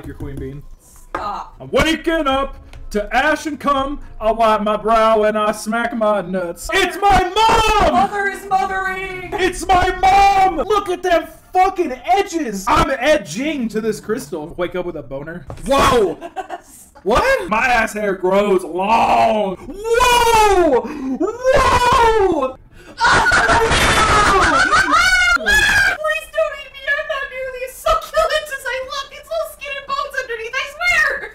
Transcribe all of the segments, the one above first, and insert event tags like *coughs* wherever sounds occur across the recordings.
like your queen bean. Stop. I'm waking up to ash and cum. I wipe my brow and I smack my nuts. It's my mom! Mother is mothering! It's my mom! Look at them fucking edges! I'm edging to this crystal. Wake up with a boner. Whoa! *laughs* What? My ass hair grows long. Whoa! Whoa! *laughs* Ah! Please don't eat me. I'm not nearly as succulent as I look. It's all skin and bones underneath, I swear!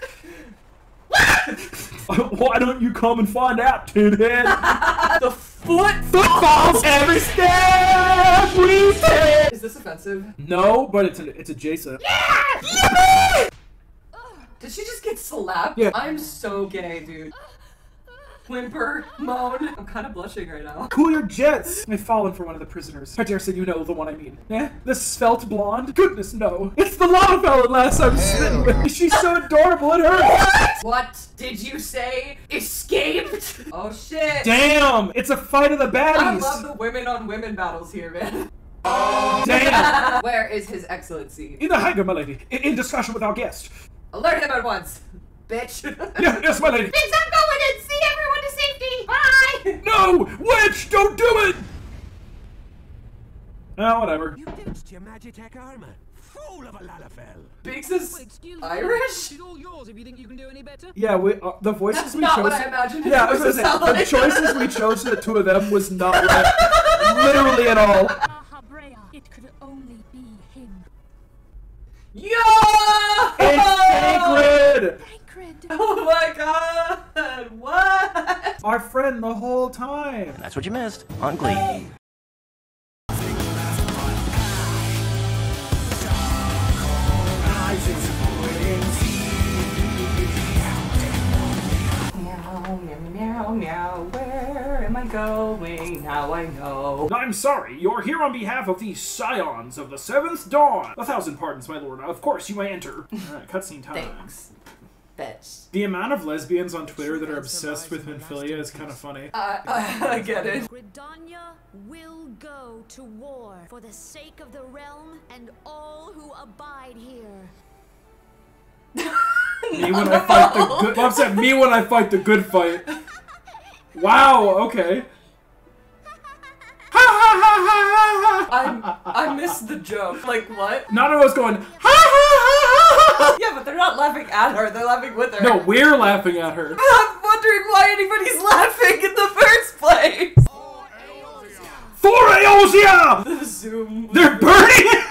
*laughs* Why don't you come and find out, Tinhead? *laughs* the foot Footballs every step we take. Is this offensive? No, but it's it's adjacent. Did she just get slapped? Yeah. I'm so gay, dude. Whimper, moan. I'm kind of blushing right now. Cool your jets! I've fallen for one of the prisoners. I dare say you know the one I mean. Eh? The svelte blonde? Goodness, no. It's the Lalafellan last I'm smitten with. She's so adorable, it hurts! What did you say? Escaped? Oh shit. Damn! It's a fight of the baddies. I love the women on women battles here, man. Damn! Where is his excellency? In the hangar, my lady. In, in discussion with our guest. Alert him at once, bitch. *laughs* Yeah, yes, my lady. Thanks, I'm going in. See everyone to safety. Bye. No! Witch! Don't do it! Oh, whatever. You ditched your Magitech armor. Fool of a Lalafell. Biggs is Excuse me. Irish. It's all yours if you think you can do any better. Yeah, we, uh, the voices That's we not chose. what I imagined Yeah, I was gonna say to the choices we *laughs* chose for the two of them was not right. literally at all. It could only be him. Yo! It's sacred. Sacred. *laughs* Oh my god! What? Our friend the whole time. That's what you missed on Glee. Meow, meow, meow, meow. Where am I going? Now I know. I'm sorry, you're here on behalf of the Scions of the Seventh Dawn. A thousand pardons, my lord. Of course, you may enter. Alright, cutscene time. Thanks, bitch. The amount of lesbians on Twitter that are obsessed with Minfilia is kind of funny. Uh, I, I, uh, I get it. Gridania will go to war for the sake of the realm and all who abide here. Me when I *laughs* fight the good. Mom said me when I fight the good fight. Wow. Okay. Ha ha ha ha ha ha. I I missed the joke. Like what? None of us going ha ha. *laughs* Yeah, but they're not laughing at her. They're laughing with her. No, we're laughing at her. *laughs* I'm wondering why anybody's laughing in the first place. For Eorzea! *laughs* Zoom. They're burning.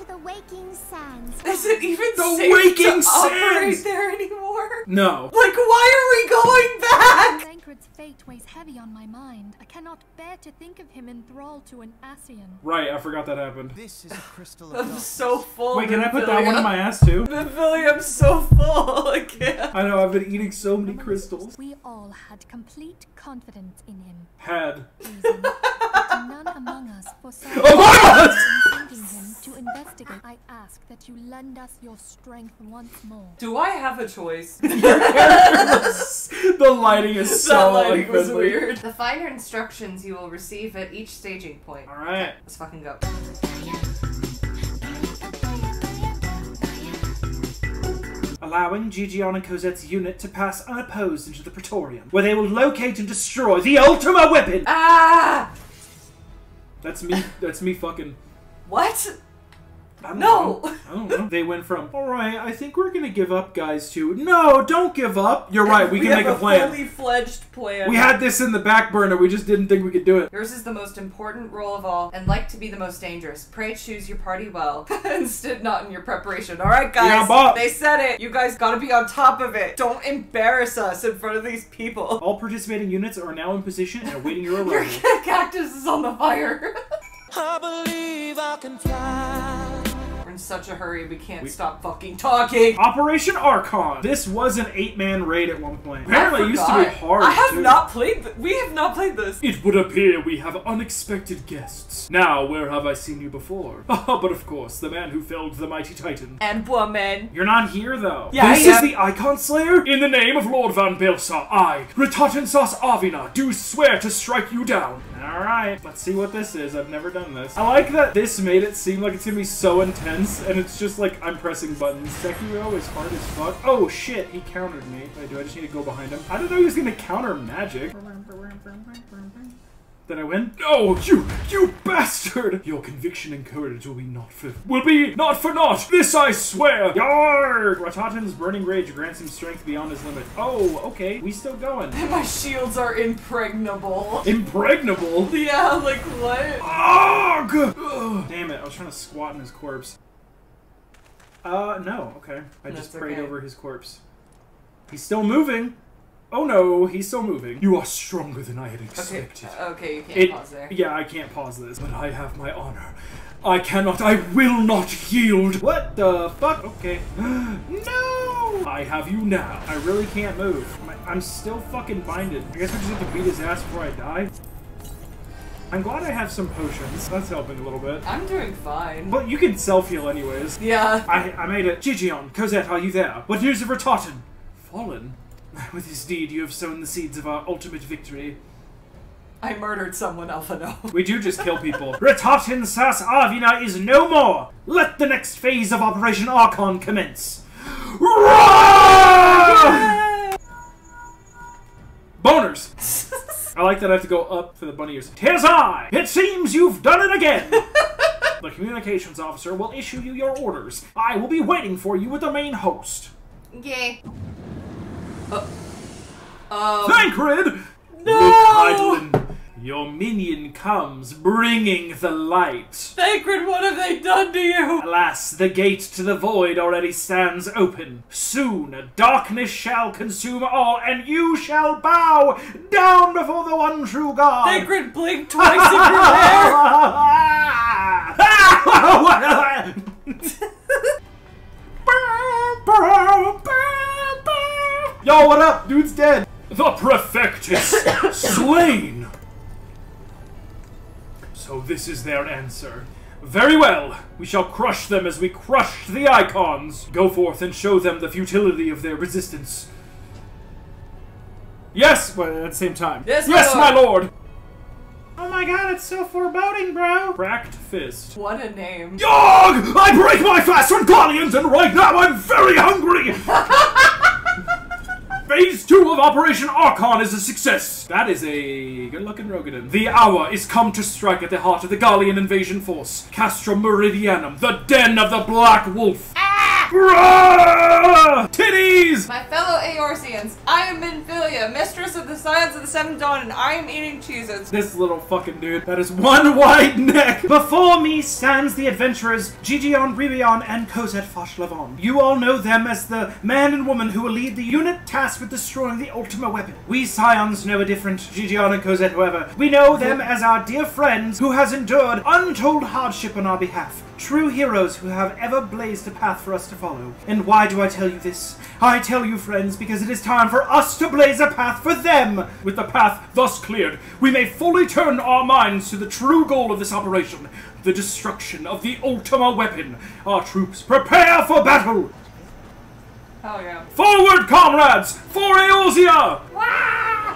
Retire to the waking sands. Is it even The safe waking to operate sands. there anymore? no. Like, why are we going back? Thancred's fate weighs heavy on my mind. I cannot bear to think of him in thrall to an Ascian. Right, I forgot that happened. This is a crystal I'm so full. Wait, can I put that one in my ass too? Billy, I'm so full. I can't. I know I've been eating so many crystals. We all had complete confidence in him. Had. Reason, but none among us foresaw *laughs* Among us! In sending him to investigate. I ask that you lend us your strength once more. Do I have a choice? *laughs* the lighting is so lighting was weird. The finer instructions you will receive at each staging point. All right. Let's fucking go. allowing Gigion and Cosette's unit to pass unopposed into the Praetorium, where they will locate and destroy the Ultima Weapon. Ah! That's me. That's me. Fucking. What? I don't No. know. I don't know. They went from all right. I think we're gonna give up, guys. To no, don't give up. You're right. We, can have make a plan. fully fledged plan. We had this in the back burner. We just didn't think we could do it. Yours is the most important role of all, and like to be the most dangerous. Pray choose your party well, *laughs* and stood not in your preparation. All right, guys. Yeah, Bob. They said it. You guys gotta be on top of it. Don't embarrass us in front of these people. *laughs* All participating units are now in position and awaiting your *laughs* Your cactus is on the fire. I believe I can fly. Such a hurry, we can't stop fucking talking. Operation Archon. This was an eight-man raid at one point. Apparently, it used to be hard. I have too. not played. We have not played this. It would appear we have unexpected guests. Now, where have I seen you before? *laughs* Ah, but of course, the man who felled the mighty titan. And woman. You're not here, though. Yeah, This is the Eikon Slayer? In the name of Lord Van Baelsar, I, Rhitahtyn sas Arvina, do swear to strike you down. Alright, let's see what this is. I've never done this. I like that this made it seem like it's gonna be so intense, and it's just like I'm pressing buttons. Sekiro is hard as fuck. Oh shit, he countered me. Wait, do I just need to go behind him? I didn't know he was gonna counter magic. Then I win. No, you, you bastard! Your conviction and courage will be not for will be not for naught. This I swear. Yarr! Rhitahtyn's burning rage grants him strength beyond his limit. Oh, okay, we still going. My shields are impregnable. Impregnable. Yeah, like what? Ugh! Ugh. Damn it! I was trying to squat in his corpse. Uh, no. Okay, I just prayed okay. over his corpse. He's still moving. Oh no, he's still moving. You are stronger than I had expected. okay, okay you can't It, pause there. yeah, I can't pause this, but I have my honor. I cannot, I will not yield. What the fuck? Okay. *gasps* no! I have you now. I really can't move. I'm still fucking binded. I guess I just have to beat his ass before I die. I'm glad I have some potions. That's helping a little bit. I'm doing fine. But you can self-heal anyways. Yeah. I, I made it. Gigion, Cosette, are you there? What news of Rhitahtyn? Fallen? *laughs* With his deed, you have sown the seeds of our ultimate victory. I murdered someone, Alphinaud. *laughs* We do just kill people. Rhitahtyn sas Arvina is no more! Let the next phase of Operation Archon commence! Roar! Boners! *laughs* I like that I have to go up for the bunny ears. Tis I! It seems you've done it again! the communications officer will issue you your orders. I will be waiting for you with the main host. Yay. Uh, um, Thancred! No! Look, your minion comes bringing the light. Sacred, what have they done to you? Alas, the gate to the void already stands open. Soon darkness shall consume all, and you shall bow down before the one true God. Sacred, blink twice in your hair. *laughs* *laughs* *laughs* Yo, what up? Dude's dead. The prefect is *coughs* slain. So this is their answer. Very well. We shall crush them as we crushed the eikons. Go forth and show them the futility of their resistance. Yes, but at the same time. Yes, my yes, lord. my lord. Oh my god, it's so foreboding, bro. Cracked fist. What a name. Dog! I break my fast on Guardians, and right now I'm very hungry! *laughs* Phase 2 of Operation Archon is a success! That is a good looking Roegadyn. The hour is come to strike at the heart of the Garlean invasion force. Castrum Meridianum, the den of the Black Wolf! Ah! Titties! My fellow Eorzeans, I am Minfilia, mistress of the Scions of the seventh dawn, and I am eating Cheez-Its. This little fucking dude. That is one *laughs* wide neck. Before me stands the adventurers Gigion Ribion and Cosette Fauchelevent. You all know them as the man and woman who will lead the unit tasked with destroying the Ultima weapon. We Scions know a different Gigion and Cosette, however. We know them as our dear friends who has endured untold hardship on our behalf. True heroes who have ever blazed a path for us to follow. And why do I tell you this? I tell you, friends, because it is time for us to blaze a path for them! With the path thus cleared, we may fully turn our minds to the true goal of this operation the destruction of the Ultima weapon. Our troops, prepare for battle! Hell yeah. Forward, comrades! For Eorzea!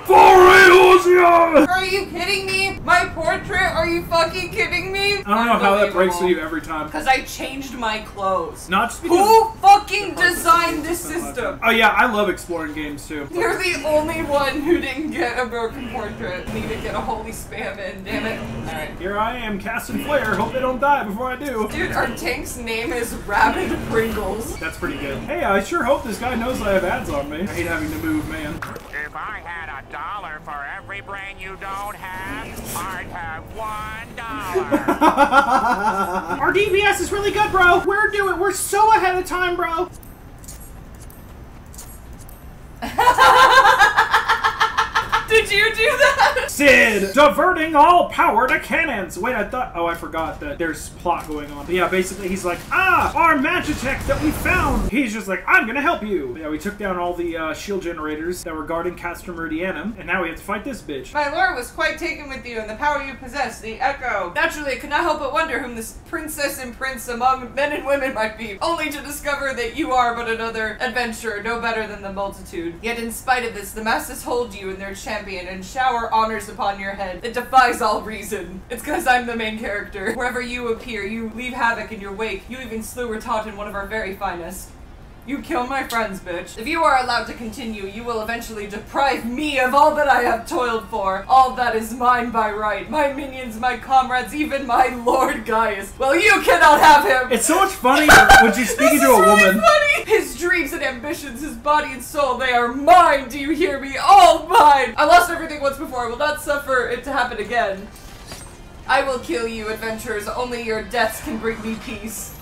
For Eorzea! Are you kidding me? My portrait? Are you fucking kidding me? I don't know how that breaks for you every time. Because I changed my clothes. Not just because. Who fucking designed this system? Oh yeah, I love exploring games too. You're the only one who didn't get a broken portrait. Need to get a holy spam in, damn it. Alright. Here I am, casting flare. Hope they don't die before I do. Dude, our tank's name is Rabid Pringles. That's pretty good. Hey, I sure hope this guy knows I have ads on me. I hate having to move, man. If I had a dollar for every brain you don't have, I'd have one dollar. *laughs* Our DPS is really good, bro. We're doing. We're so ahead of time, bro. *laughs* Did you do that? Cid, diverting all power to cannons. Wait, I thought. Oh, I forgot that there's plot going on. But yeah, basically, he's like, ah, our Magitech that we found. He's just like, I'm gonna help you. Yeah, we took down all the uh, shield generators that were guarding Castrum Meridianum, and now we have to fight this bitch. My lord was quite taken with you and the power you possess, the Echo. Naturally, I could not help but wonder whom this princess and prince among men and women might be, only to discover that you are but another adventurer, no better than the multitude. Yet in spite of this, the masses hold you in their champion and shower honors upon your head. It defies all reason. It's because I'm the main character. Wherever you appear, you leave havoc in your wake. You even slew Rhitahtyn, one of our very finest. You kill my friends, bitch. If you are allowed to continue, you will eventually deprive me of all that I have toiled for. All that is mine by right. My minions, my comrades, even my Lord Gaius. Well, you cannot have him! It's so much funnier when she's *laughs* speaking to a really woman. funny. His dreams and ambitions, his body and soul, they are mine. Do you hear me? All mine. I lost everything once before. I will not suffer it to happen again. I will kill you, adventurers. Only your deaths can bring me peace.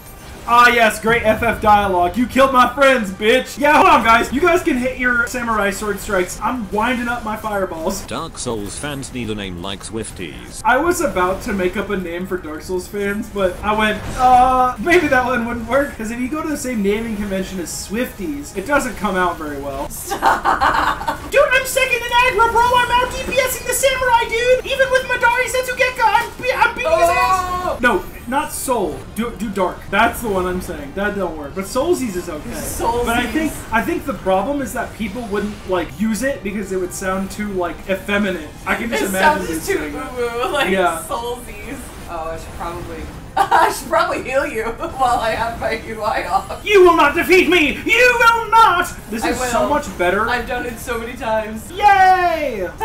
Ah, yes, great FF dialogue. You killed my friends, bitch. Yeah, hold on, guys. You guys can hit your samurai sword strikes. I'm winding up my fireballs. Dark Souls fans need a name like Swifties. I was about to make up a name for Dark Souls fans, but I went, uh, maybe that one wouldn't work. Because if you go to the same naming convention as Swifties, it doesn't come out very well. *laughs* Dude, I'm second in aggro, bro. I'm out DPSing the samurai, dude. Even with Midare Setsugekka, I'm, be- I'm beating his ass. No, not Soul. Do, do Dark. That's the one I'm saying. That don't work. But Soulsies is okay. Soulsies. But I think I think the problem is that people wouldn't like use it because it would sound too like effeminate. I can just It imagine sounds too woo woo, *laughs* like Yeah. soulsies. Oh, I should probably. *laughs* I should probably heal you *laughs* while I have my UI off. You will not defeat me! You will not! This I is so much better. I've done it so many times. Yay! *laughs*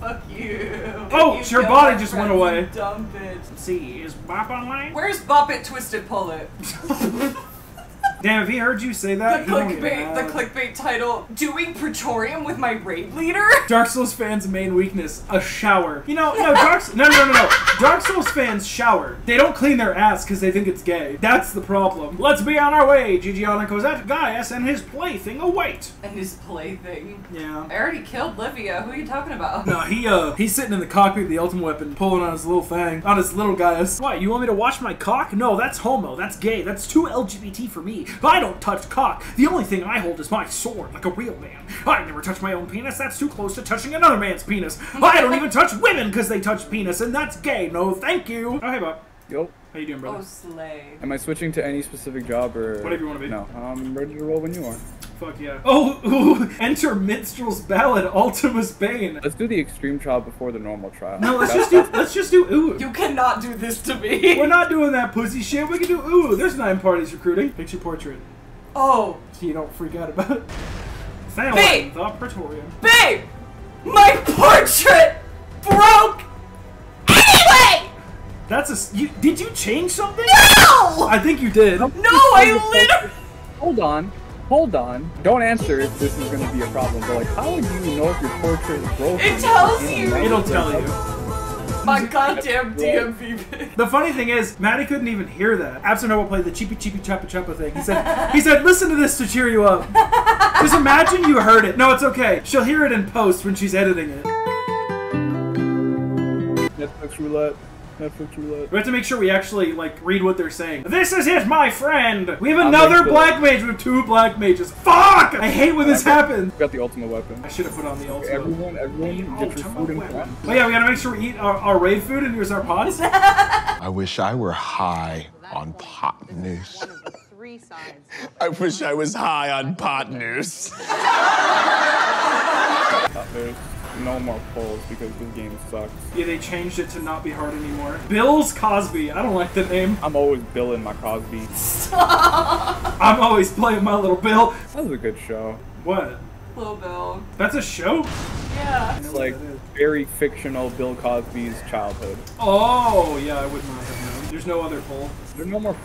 Fuck you. Oh, You your body just went away. Dumb bitch. Let's see, is Bop online? Where's Bop It Twisted Pull It? Damn, if he heard you say that, The he won't get clickbait, the clickbait title: Doing Praetorium with my raid leader. *laughs* Dark Souls fans' main weakness: a shower. You know, no, Dark no, no, no, no. Dark Souls fans shower. They don't clean their ass because they think it's gay. That's the problem. Let's be on our way. Gigiana Cosette, Gaius, and his plaything await. And his plaything. Yeah. I already killed Livia. Who are you talking about? No, he uh he's sitting in the cockpit of the ultimate weapon, pulling on his little thing, on his little Gaius. What, you want me to watch my cock? No, that's homo, that's gay, that's too LGBT for me. I don't touch cock. The only thing I hold is my sword, like a real man. I never touch my own penis, that's too close to touching another man's penis. *laughs* I don't even touch women because they touch penis, and that's gay. No, thank you. Oh, hey, Bob. Yo, How you doing, brother? Oh, slay. am I switching to any specific job or Whatever you wanna be. No, I'm ready to roll when you are. Fuck yeah. Oh, ooh, *laughs* enter Minstrel's Ballad, Ultima's Bane. Let's do the extreme trial before the normal trial. No, let's just do, let's just do ooh. You cannot do this to me. *laughs* We're not doing that pussy shit. We can do ooh. There's nine parties recruiting. Picture portrait, Oh, so you don't freak out about it. Hey! Family, the Praetorian. babe, my portrait broke. Anyway, That's a. You, did you change something? no, I think you did. no, I literally. Hold on. Hold on. Don't answer if this is going to be a problem, but like, how would you know if your portrait is broken? It tells you. It'll tell you. My goddamn DMV. The funny thing is, Maddie couldn't even hear that. Absent played the cheapy cheapy choppa choppa thing. He said, he said, listen to this to cheer you up. Just imagine you heard it. No, it's okay. She'll hear it in post when she's editing it. Netflix roulette. Netflix roulette. We have to make sure we actually like read what they're saying. This is it, my friend. We have another black mage with two black mages. Fuck! I hate when this happens. We Got the ultimate weapon. I should have put on the ultimate. Everyone, everyone, get your food in front. Oh yeah, we gotta make sure we eat our, our raid food and use our pods. *laughs* I wish I were high on pot news. I wish I was high on pot news. Uh, There's no more polls because this game sucks. yeah, they changed it to not be hard anymore. Bill's Cosby. I don't like the name. I'm always billing my Cosby. I'm always playing my little Bill. That was a good show. What? Little Bill. That's a show? Yeah. It's like very fictional Bill Cosby's childhood. Oh, yeah, I would not have known. There's no other poll. There are no more.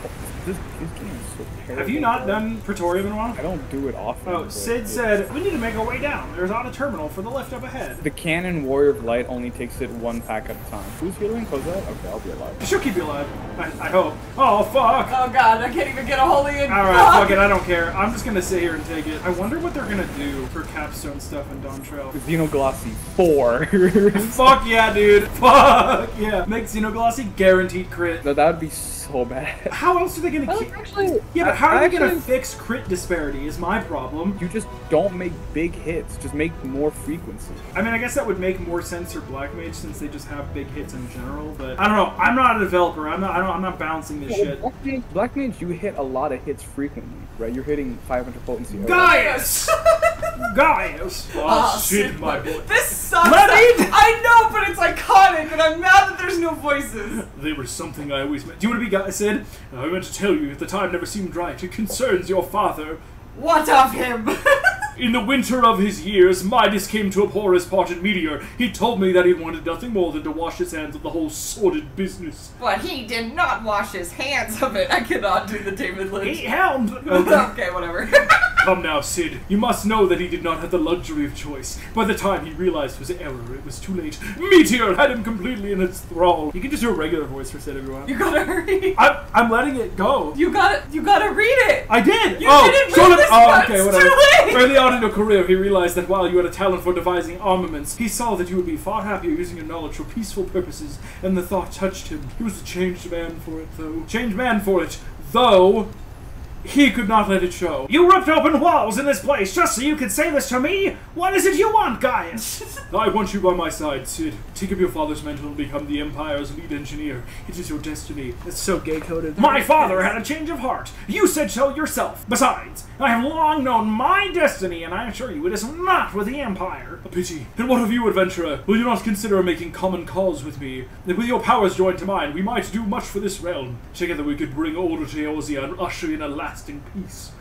This, this game is so terrible. Have you not bro. done Praetorium in a while? I don't do it often. Oh, Cid it's- said, we need to make our way down. There's on a terminal for the lift up ahead. The Canon Warrior of Light only takes it one pack at a time. Who's healing? Cosette? Okay, I'll be alive. She'll keep you alive. I, I hope. Oh, fuck. Oh god, I can't even get a holy in. Alright, fuck it, I don't care. I'm just gonna sit here and take it. I wonder what they're gonna do for capstone stuff in Dawntrail. Xenoglossy 4. *laughs* Fuck yeah, dude. Fuck yeah. Make Xenoglossy guaranteed crit. that would be so bad. How else are they gonna keep... actually, Yeah, but I- how are I they gonna fix crit disparity is my problem. You just don't make big hits. Just make more frequency. I mean, I guess that would make more sense for Black Mage since they just have big hits in general, but I don't know. I'm not a developer. I'm not, I don't, I'm not balancing this shit. Black Mage, Black Mage, you hit a lot of hits frequently, right? You're hitting 500 potency. every- Gaius! *laughs* Gaius! Oh, Oh, shit, Cid, my boy. This sucks. Let I know, but it's iconic, and I'm mad that there's no voices. *laughs* They were something I always meant. Do you want to be Gaius? said, uh, I meant to tell you that the time never seemed right. It concerns your father. What of him? *laughs* In the winter of his years, Midas came to abhor his parted meteor. He told me that he wanted nothing more than to wash his hands of the whole sordid business. but he did not wash his hands of it. I cannot do the David Lynch. He helmed. *laughs* okay, whatever. Come now, Cid. You must know that he did not have the luxury of choice. By the time he realized his error, it was too late. Meteor had him completely in its thrall. You can just do a regular voice for Cid if you gotta hurry. I'm, I'm letting it go. You gotta, you gotta read it. I did. You oh, didn't read this Oh, okay, whatever. too late. Early on in your career, he realized that while you had a talent for devising armaments, he saw that you would be far happier using your knowledge for peaceful purposes, and the thought touched him. He was a changed man for it, though. Changed man for it, though. He could not let it show. You ripped open walls in this place just so you could say this to me? What is it you want, Gaius? *laughs* I want you by my side, Cid. Take up your father's mantle and become the Empire's lead engineer. It is your destiny. It's so gay coded. My father had a change of heart. You said so yourself. Besides, I have long known my destiny, and I assure you it is not with the Empire. A pity. And what of you, adventurer? Will you not consider making common cause with me? That with your powers joined to mine, we might do much for this realm. Together we could bring order to Eorzea and usher in a lasting peace.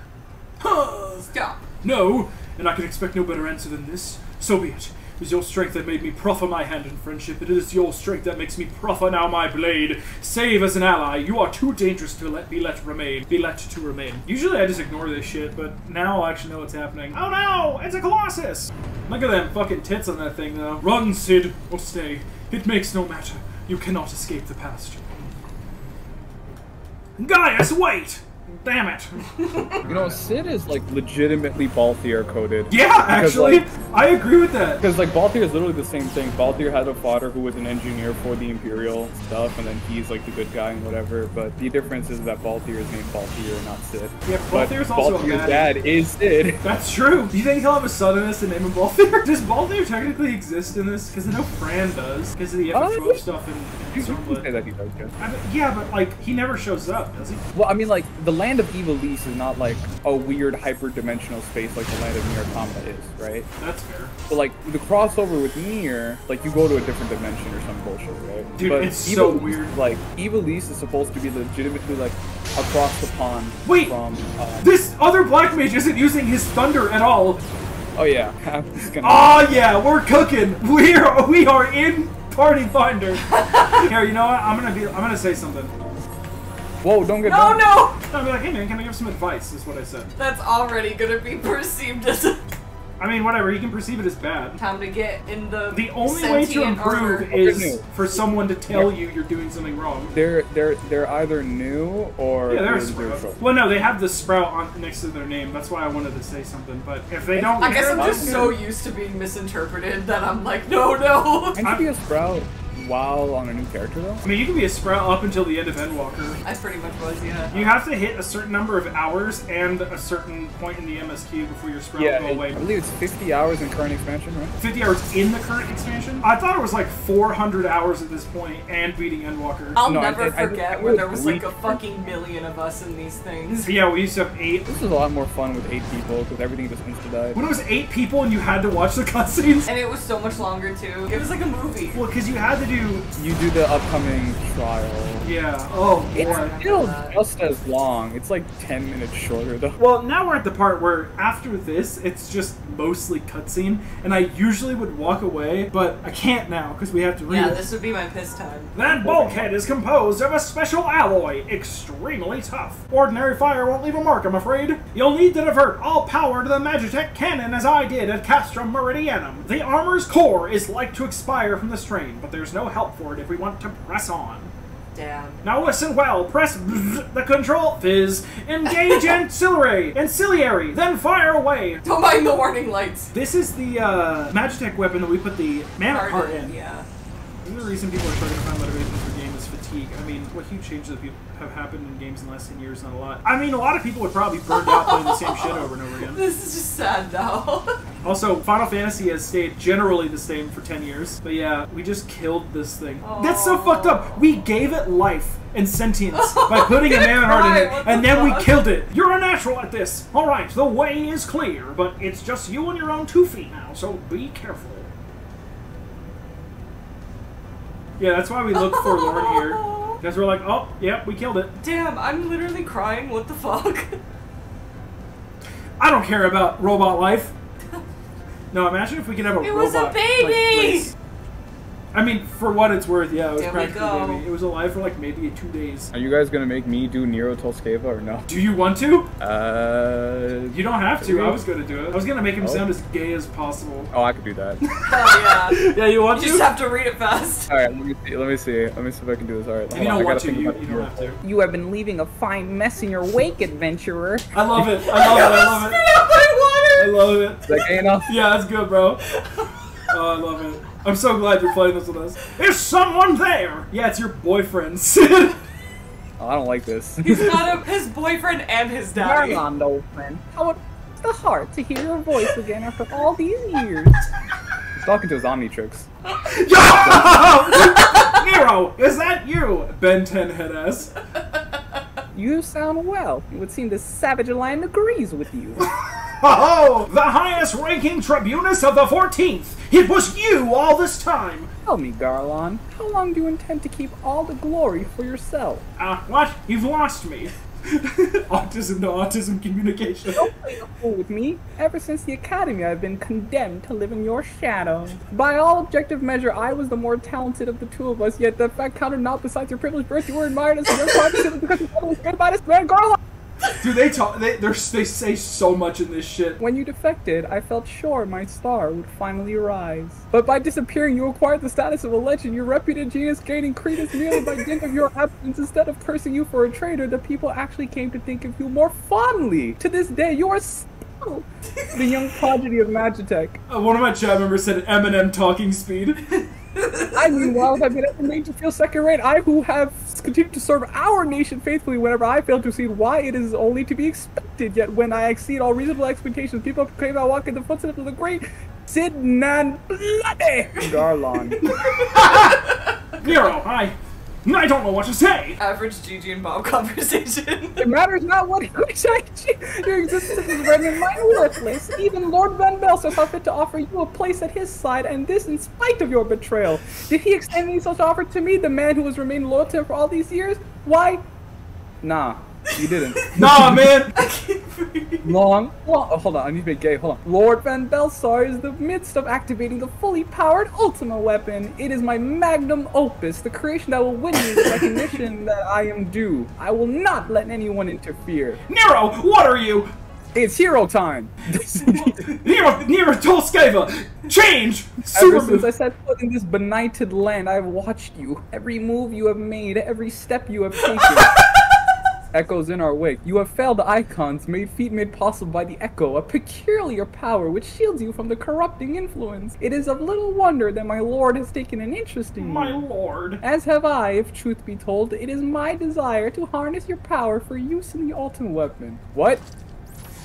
Stop. No, and I can expect no better answer than this. So be it. It was your strength that made me proffer my hand in friendship. It is your strength that makes me proffer now my blade. Save as an ally. You are too dangerous to let be let remain. Be let to remain. Usually I just ignore this shit, but now I actually know what's happening. Oh no! It's a Colossus! Look at them fucking tits on that thing though. Run, Cid, or stay. It makes no matter. You cannot escape the past. Gaius, wait! Damn it. You know, Cid is like legitimately Balthier coded. Yeah, actually, like- I agree with that. Because like Balthier is literally the same thing. Balthier had a father who was an engineer for the Imperial stuff, and then he's like the good guy and whatever. But the difference is that Balthier is named Balthier, and not Cid. Yeah, but Balthier's also a Balthier's bad- dad is Cid. *laughs* That's true. Do you think he'll have a son in this and name him Balthier? Does Balthier technically exist in this? Because I know Fran does, because of the FF12 yeah. stuff in, in You can say that he does, yeah. I mean, yeah, but like he never shows up, does he? Well, I mean, like the land of Ivalice is not like a weird hyper-dimensional space like the land of Nier Automata is, right? That's fair. But like the crossover with Nier, like you go to a different dimension or some bullshit, right? Dude, but it's so Evil weird. East, like Evil East is supposed to be legitimately like across the pond. Wait! from. Um, This other black mage isn't using his thunder at all. oh yeah, *laughs* I'm just gonna. Oh yeah, we're cooking. *laughs* We're we are in Party Finder. *laughs* Here, you know what? I'm gonna be. I'm gonna say something. Whoa! Don't get. No, no! I'll be like, hey man, can I give some advice? Is what I said. That's already gonna be perceived as a I mean, whatever. You can perceive it as bad. time to get in the The only way to improve armor. is for someone to tell you you're doing something wrong. They're they're they're either new or Yeah, they're a sprout. neutral. Well, no, they have the sprout on next to their name. That's why I wanted to say something. But if they don't, I guess I'm just then- so used to being misinterpreted that I'm like, no, no. Can you be a sprout while on a new character though? I mean, you can be a sprout up until the end of Endwalker. I pretty much was, yeah. You have to hit a certain number of hours and a certain point in the MSQ before your sprout Yeah, will go away. I believe it's 50 hours in current expansion, right? 50 hours in the current expansion? I thought it was like 400 hours at this point and beating Endwalker. I'll No, never I- I- forget I when there was was like a fucking million of us in these things. Yeah, we used to have eight. This is a lot more fun with eight people because everything just insta died. When it was eight people and you had to watch the cutscenes, And it was so much longer too. It was like a movie. well, because you had to they do? You do the upcoming trial. Yeah. Oh It's still just as long. It's like 10 minutes shorter though. Well, now we're at the part where after this, it's just mostly cutscene, and I usually would walk away, but I can't now because we have to read Yeah, it. this would be my piss time. That bulkhead is composed of a special alloy, extremely tough. Ordinary fire won't leave a mark, I'm afraid. You'll need to divert all power to the Magitech cannon as I did at Castrum Meridianum. The armor's core is like to expire from the strain, but there's no help for it if we want to press on. Damn. Now listen well, press the control fizz, engage *laughs* ancillary, ancillary, then fire away. Don't mind the warning lights. This is the uh, Magitech weapon that we put the mana Part in. Yeah. I think the reason people are starting to find motivations for game is fatigue. I mean, what huge changes have, happened in games in the last 10 years? Not a lot. I mean, a lot of people would probably burned out playing the same shit over and over again. *laughs* This is just sad though. *laughs* Also, Final Fantasy has stayed generally the same for 10 years. But yeah, we just killed this thing. That's so fucked up. We gave it life and sentience *laughs* by putting a man heart in it, what and the then we killed it. You're a natural at this. All right, the way is clear, but it's just you on your own two feet now, so be careful. Yeah, that's why we look forlorn *laughs* here. Because we're like, oh, yep, we killed it. Damn, I'm literally crying. What the fuck? I don't care about robot life. No, imagine if we could have a It robot. It was a baby! race. I mean, for what it's worth, yeah, it was There practically a go. baby. It was alive for like maybe two days. Are you guys gonna make me do Nero tol Scaeva or no? Do you want to? Uh. You don't have to. I was gonna do it. I was gonna make him Oh. sound as gay as possible. Oh, I could do that. *laughs* Hell yeah. Yeah, you want You to? just have to read it fast. All right, let me see. Let me see. Let me see if I can do this. All right. if you don't I want gotta you, you don't have to. You have been leaving a fine mess in your wake, adventurer. I love it. I *laughs* love it. I love it. I love it. Is that gay enough? Yeah, that's good, bro. *laughs* Oh, I love it. I'm so glad you're playing this with us. Is someone there? Yeah, it's your boyfriend, Cid. *laughs* Oh, I don't like this. He's got a, his boyfriend and his daddy. Garlond, old friend. How it the heart to hear your voice again after *laughs* all these years. He's talking to his Omnitrix. *laughs* Nero, is that you? Ben 10 head ass. You sound well. It would seem the Savage Lion agrees with you. Oh, the highest ranking tribunus of the 14th. It was you all this time. Tell me, Garlond, how long do you intend to keep all the glory for yourself? Uh, what? You've lost me. *laughs* autism to autism communication. Don't play the fool with me. Ever since the academy, I've been condemned to live in your shadow. By all objective measure, I was the more talented of the two of us, yet the fact counted not besides your privileged birth, you were admired as private simply because your father was great about his man, Garlond! Dude, they talk. They they're, say so much in this shit. When you defected, I felt sure my star would finally rise. But by disappearing, you acquired the status of a legend, your reputed genius gaining credence merely by dint of your absence. Instead of cursing you for a traitor, the people actually came to think of you more fondly. To this day, you are still the young prodigy of Magitech. Uh, one of my chat members said Eminem talking speed. *laughs* *laughs* I, meanwhile, have been made to feel second rate. I, who have continued to serve our nation faithfully whenever I fail to see why it is only to be expected. Yet when I exceed all reasonable expectations, people proclaim I walk in the footsteps of the great Cid Nan Bloody Garlond. *laughs* Nero, I, I don't know what to say. Average Gigi and Bob conversation. *laughs* It matters not what which I your existence is rendered mine worthless. Even Lord Van Baelsar saw fit to offer you a place at his side, and this in spite of your betrayal. Did he extend any such offer to me, the man who has remained loyal to him for all these years? Why? Nah, *laughs* you didn't. *laughs* Nah, man. *laughs* Long, long. Oh, hold on, I need to be gay. Hold on. Lord Van Baelsar is in the midst of activating the fully powered Ultima weapon. It is my magnum opus, the creation that will win me the recognition that I am due. I will not let anyone interfere. Nero, what are you? It's hero time. Nero, Nero tol Scaeva, change. Ever Super. since I set foot in this benighted land, I've watched you. Every move you have made, every step you have taken. Echoes in our wake. You have failed the eikons, made feat made possible by the echo, a peculiar power which shields you from the corrupting influence. It is of little wonder that my lord has taken an interest in you. My lord. As have I, if truth be told. It is my desire to harness your power for use in the ultimate weapon. What?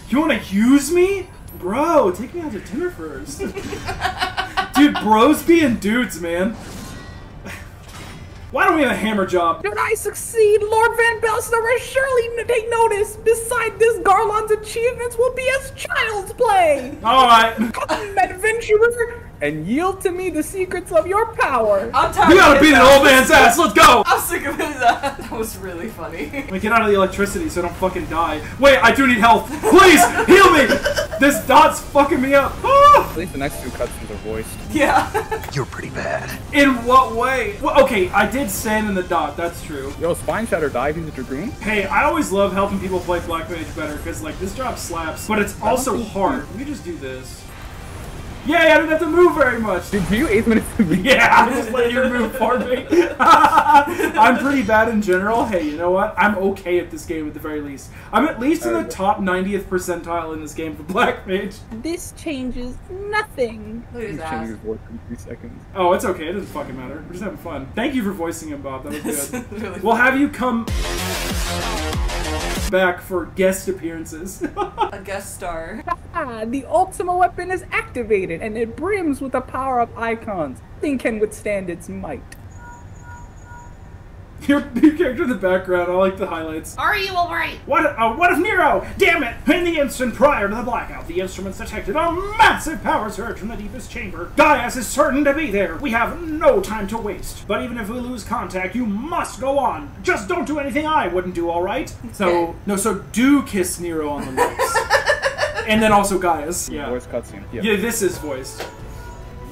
You want to use me? Bro, take me out to dinner first. *laughs* Dude, bros being dudes, man. Why don't we have a hammer job? Should I succeed, Lord Van Baelsar will surely take notice. Beside this, Garlond's achievements will be as child's play. All right. Come, adventurer. And yield to me the secrets of your power. I'm tired We gotta his beat an old man's ass. Let's go. I'm sick of his *laughs* ass. That was really funny. Wait, get out of the electricity so I don't fucking die. Wait, I do need help. Please *laughs* heal me. This dot's fucking me up. Ah! At least the next two cutscenes are voiced. Yeah. *laughs* You're pretty bad. In what way? Well, okay, I did stand in the dot. That's true. Yo, Spine Shatter died. He's a Dragoon. Hey, I always love helping people play Black Mage better because like this job slaps, but it's also hard. We just do this. Yay! I didn't have to move very much. Dude, do you eight minutes to me? Yeah, I'm just let you move for me. *laughs* I'm pretty bad in general. Hey, you know what? I'm okay at this game at the very least. I'm at least in the top 90th percentile in this game for Black Mage. This changes nothing. Look at his He's his voice in three seconds. Oh, it's okay. It doesn't fucking matter. We're just having fun. Thank you for voicing him, Bob. That was *laughs* good. really we'll have you come back for guest appearances. *laughs* a guest star. Ah, the Ultima weapon is activated, and it brims with the power of eikons. Nothing can withstand its might. your, your character in the background. I like the highlights. Are you alright? What? Uh, what if Nero? Damn it! In the instant prior to the blackout, the instruments detected a massive power surge from the deepest chamber. Gaius is certain to be there. We have no time to waste. But even if we lose contact, you must go on. Just don't do anything I wouldn't do. All right? So no. So do kiss Nero on the *laughs* lips, and then also Gaius. Yeah. Voice cutscene. Yeah. Yeah. This is voiced.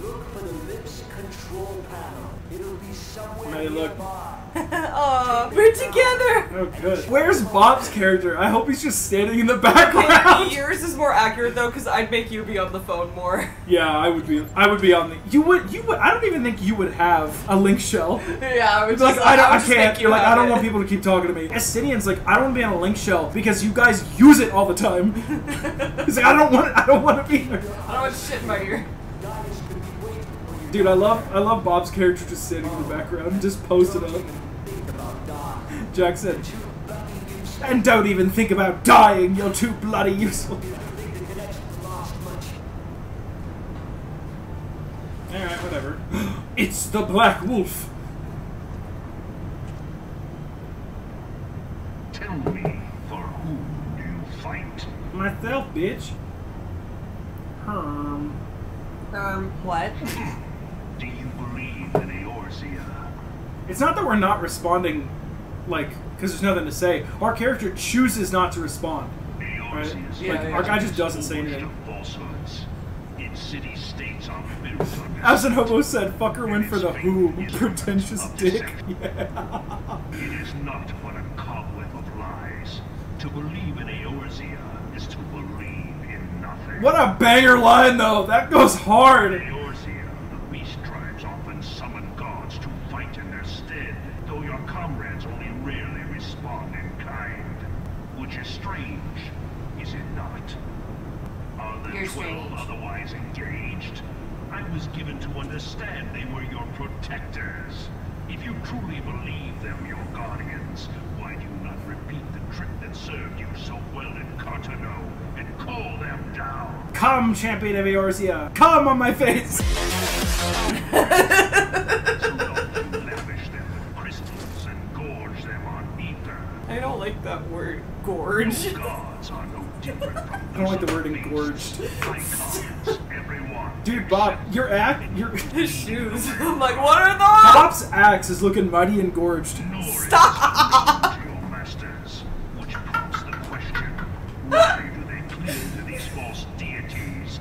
Look for the lips control panel. It'll be somewhere Hey, look. nearby. *laughs* Aw, we're together! Oh, good. Where's Bob's character? I hope he's just standing in the background. *laughs* Yours is more accurate though, because I'd make you be on the phone more. *laughs* Yeah, I would be. I would be on the. You would. You would. I don't even think you would have a link shell. yeah, I would It's like I, don't, would I can't. make you Like I don't it. want people to keep talking to me. Estinian's like I don't want to be on a link shell because you guys use it all the time. He's like I don't want. I don't want to be here. I don't want shit in my ear. Dude, I love. I love Bob's character just sitting in the background, just posted up. Jack said, and don't even think about dying. You're too bloody useful. Alright, whatever. *gasps* it's the Black Wolf. Tell me, for whom do you fight? Myself, bitch. Herm. Um, what? *laughs* Do you believe in Eorzea? It's not that we're not responding, like, because there's nothing to say. Our character chooses not to respond. Right? Eorzea's like, our guy just doesn't say anything. of falsehoods. Its city-states are built *laughs* on As an hobo said, fucker went for the whom. Pretentious dick. *laughs* Yeah. It is not but a cobweb of lies. To believe in Eorzea is to believe in nothing. What a banger line, though. That goes hard. Eorzea, the beast tribes often summon gods to fight in their stead, though your comrades only rarely respond in kind. Which is strange, is it not? Are the You're twelve strange. otherwise engaged? I was given to understand they were your protectors. If you truly believe them your guardians, why do you not repeat the trick that served you so well in Carteneau and call them down? Come, champion of Eorzea. Come on my face. *laughs* lavish them with crystals and gorge them on aether. I don't like that word, gorge. I don't like the word engorged. Dude, Bob, your act, your *laughs* His shoes. I'm like, what are those? Bob's axe is looking mighty engorged. Stop! Your masters, which prompts the question, why do they cling to these false deities?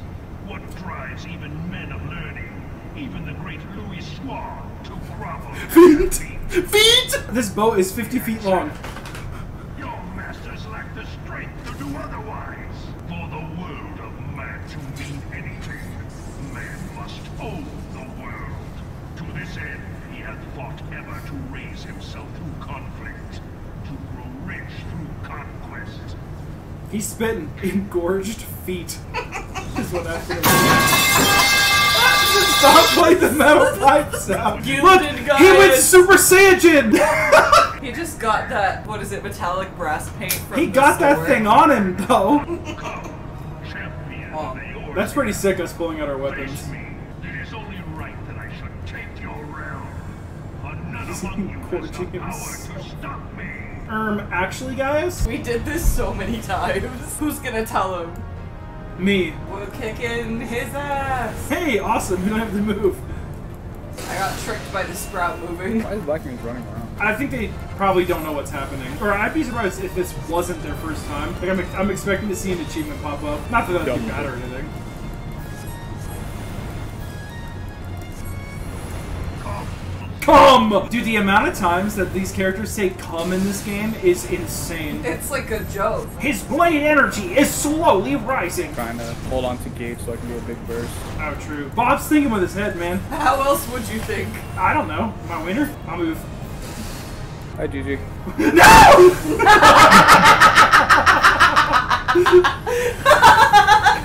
What drives even men of learning, even the great Louis Swan, to grovel at their Feet! feet? Feet! This boat is 50 feet long. He's spitting engorged feet. is what that's *laughs* gonna Stop playing the metal pipe sound. You Look, did, he went. Super Saiyan. *laughs* He just got that, what is it, metallic brass paint from he the got that thing on him though. Champion Oh. That's pretty sick. Us pulling out our weapons. face me. It is only right that I should take your realm. But none among you has the Gorging power himself. To stop me. Um, actually, guys, We did this so many times. *laughs* Who's gonna tell him? Me. We're kicking his ass. Hey, awesome. You don't have to move. I got tricked by the sprout moving. Why is Black Man's running around? I think they probably don't know what's happening. Or I'd be surprised if this wasn't their first time. Like, I'm, I'm expecting to see an achievement pop up. Not that that'd be bad or anything. Come! Dude, the amount of times that these characters say come in this game is insane. It's like a joke. His blade energy is slowly rising. Trying to hold on to gauge so I can do a big burst. Oh, true. Bob's thinking with his head, man. How else would you think? I don't know. My winner? I'll move. Hi, GG. *laughs* No! *laughs*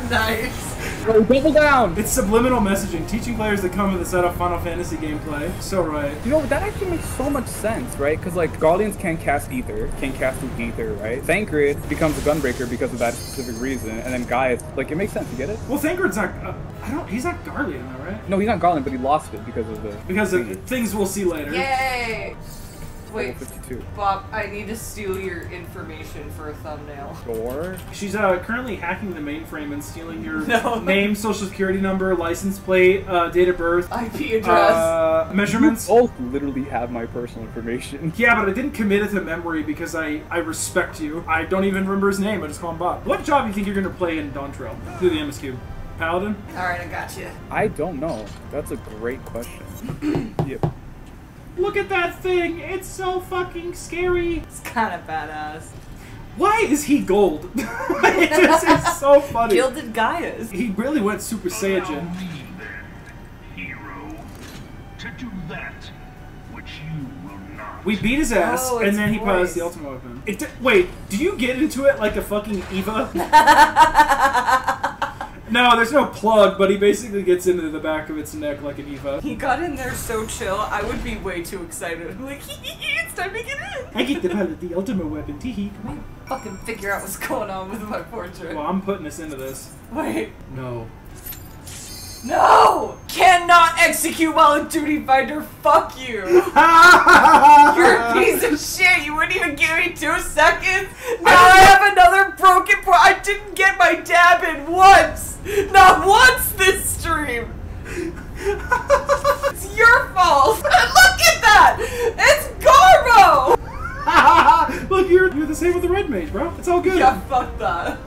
Nice. Go double down! It's subliminal messaging, teaching players to come with a set of Final Fantasy gameplay. So right. You know, that actually makes so much sense, right? Because, like, Garleans can't cast Aether, can't cast with Aether, right? Thancred becomes a Gunbreaker because of that specific reason, and then Gaius, like, it makes sense, you get it? Well, Thancred's not. Uh, I don't. He's not Garlean though, right? No, he's not Garland, but he lost it because of the... Because of things we'll see later. Yay! Wait, 52. Bob, I need to steal your information for a thumbnail. Sure. She's uh, currently hacking the mainframe and stealing your *laughs* No. name, social security number, license plate, uh, date of birth, IP address. uh, measurements. You both literally have my personal information. *laughs* Yeah, but I didn't commit it to memory because I, I respect you. I don't even remember his name. I just call him Bob. What job do you think you're going to play in Dawntrail? Through the MSQ. Paladin? Alright, I got you. I don't know. That's a great question. *clears throat* yep. Look at that thing! It's so fucking scary! It's kind of badass. Why is he gold? *laughs* it just is so funny. Gilded Gaius. He really went Super Allow Saiyan. me then, hero, to do that which you will not. We beat his ass, Oh, and then he voice. posed the ultimate weapon. It di- wait, do you get into it like a fucking Eva? *laughs* no, there's no plug, but he basically gets into the back of its neck like an Eva. He got in there so chill, I would be way too excited. I'm *laughs* like, *laughs* it's time to get in. I get to pilot the ultimate weapon, teehee. Let me fucking figure out what's going on with my portrait. Well, I'm putting us into this. Wait. No. No! Cannot execute while a duty finder. Fuck you. *laughs* You're a piece of shit. You wouldn't even give me two seconds. Now I, have another broken point. I didn't get my dab in once. Not once this stream. it's your fault. *laughs* Look at that. It's Garbo. *laughs* Look, you're, you're the same with the red mage, bro. It's all good. Yeah, fuck that.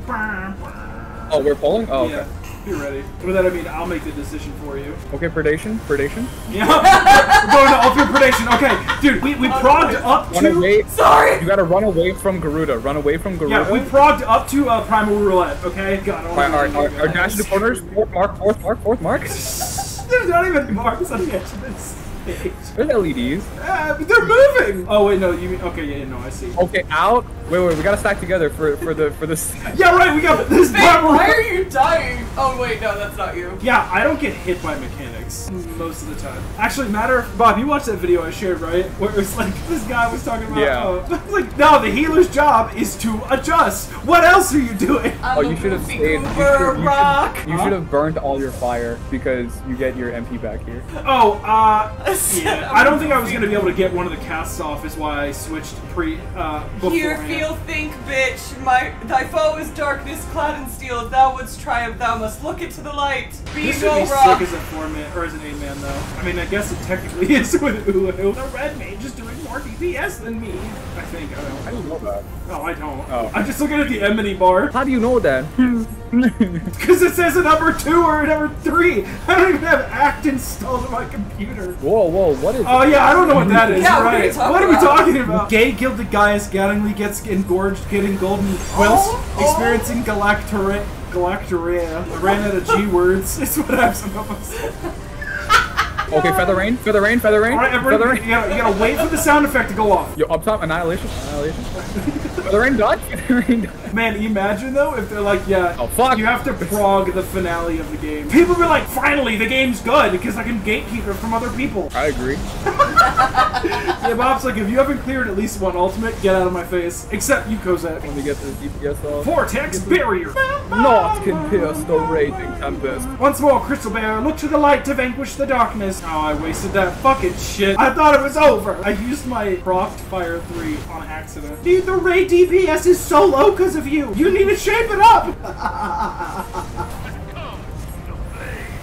Oh, we're polling? Oh, okay. Yeah, you're ready. By that I mean I'll make the decision for you. Okay, predation, predation. Yeah, we're going to ultimate predation. Okay, dude, we, we progged up Run away. to. Sorry. You gotta run away from Garuda. Run away from Garuda. Yeah, we progged up to uh, primal roulette. Okay, God. I don't Our, our, wanna- our, our dash reporters, fourth mark, fourth mark, fourth mark. *laughs* There's not even marks on the edge of this stage. There's LEDs. Uh, but they're moving. Oh wait, no, you mean okay? Yeah, no, I see. Okay, out. Wait, wait, we gotta stack together for for the for this. Yeah, right. We got this Babe, primal. why are you dying? Oh wait, no, that's not you. Yeah, I don't get hit by mechanics most of the time. Actually, matter Bob, you watched that video I shared, right? Where it was like *laughs* this guy was talking about. Yeah. *laughs* It's like, no, the healer's job is to adjust. What else are you doing? I'm Oh, you should have goofy stayed. You should, you rock. should, you should have burned all your fire because you get your MP back here. Oh, uh, *laughs* yeah. I don't think I was gonna be able to get one of the casts off. Is why I switched pre. Uh, Hear, beforehand. feel, think, bitch. My thy foe is darkness, clad in steel. If thou wouldst triumph, thou must look into the light. Be This would no be rock. sick as a four man or as an eight man though. I mean, I guess it technically *laughs* is with Ulu. The red mage is doing more DPS than me. I think. I don't. How do you know that? Oh, I don't. Oh. I'm just looking at the enmity bar How do you know that? *laughs* because it says a number two or a number three. I don't even have Act installed on my computer. whoa, whoa, what is? Oh yeah, I don't know what that is. Yeah, what are right? what are we talking about? Gay gilded Gaius Gattingly gets engorged, getting golden whilst Oh, oh. experiencing galactorrhea. Galactorrhea. I ran out of G words. *laughs* It's what I'm supposed to. Okay, feather rain, feather rain, feather rain, All right, feather rain. you gotta, you gotta wait for the sound effect to go off. Yo, up top, annihilation, annihilation. *laughs* feather rain done. Feather rain done. Man, imagine though if they're like, yeah, Oh, fuck. you have to prog the finale of the game. People be like, finally, the game's good because I can gatekeep it from other people. I agree. *laughs* Yeah, Bob's like, if you haven't cleared at least one ultimate, get out of my face. Except you, Cosette. Let me get this DPS off. Vortex barrier. Naught can pierce the raging tempest. Once more, Crystal Bear, look to the light to vanquish the darkness. Oh, I wasted that fucking shit. I thought it was over. I used my proc Fire 3 on accident. Dude, the Ray DPS is so low because of you. You need to shape it up. Succumb.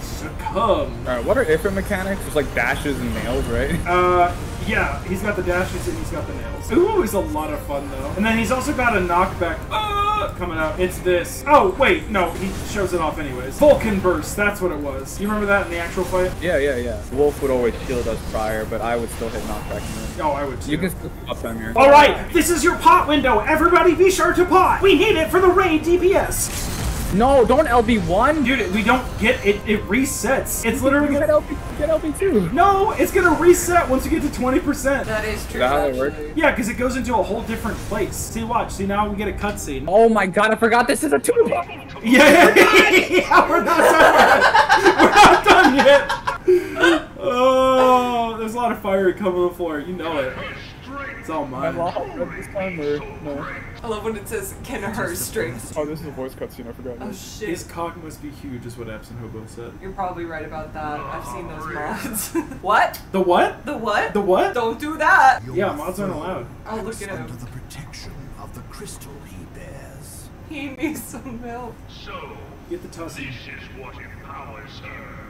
*laughs* Succumb. All right, what are ifrit mechanics? It's like dashes and nails, right? Uh, yeah, he's got the dashes and he's got the nails. Ooh, is a lot of fun though. And then he's also got a knockback uh, coming out. It's this. Oh, wait, no, he shows it off anyways. Vulcan Burst, that's what it was. You remember that in the actual fight? Yeah, yeah, yeah. Wolf would always shield us prior, but I would still hit knockback. Oh, I would too. You can still up them here. All right, this is your pot window. Everybody be sure to pot. We need it for the raid DPS. No, don't LB1. Dude, we don't get it. It resets. It's literally get gonna. LB, get LB2. No, it's gonna reset once you get to 20%. That is true. Is that how it works? Yeah, because it goes into a whole different place. See, watch. See, now we get a cutscene. Oh my god, I forgot this is a two. Yeah, *laughs* yeah, we're not done yet. We're not done yet. *laughs* Oh, there's a lot of fire coming on the floor. You know it. It's all I mine. lost this time or no? I love when it says, can her strength. Oh, this is a voice cutscene. I forgot. Oh shit. His cock must be huge, is what Absent Hobo said. You're probably right about that. I've seen those oh, mods. *laughs* what? The what? The what? The what? Don't do that. Yeah, mods aren't allowed. Oh, look at him. under the protection of the crystal he bears. He needs some milk. So, Get the tussle. this is what empowers her.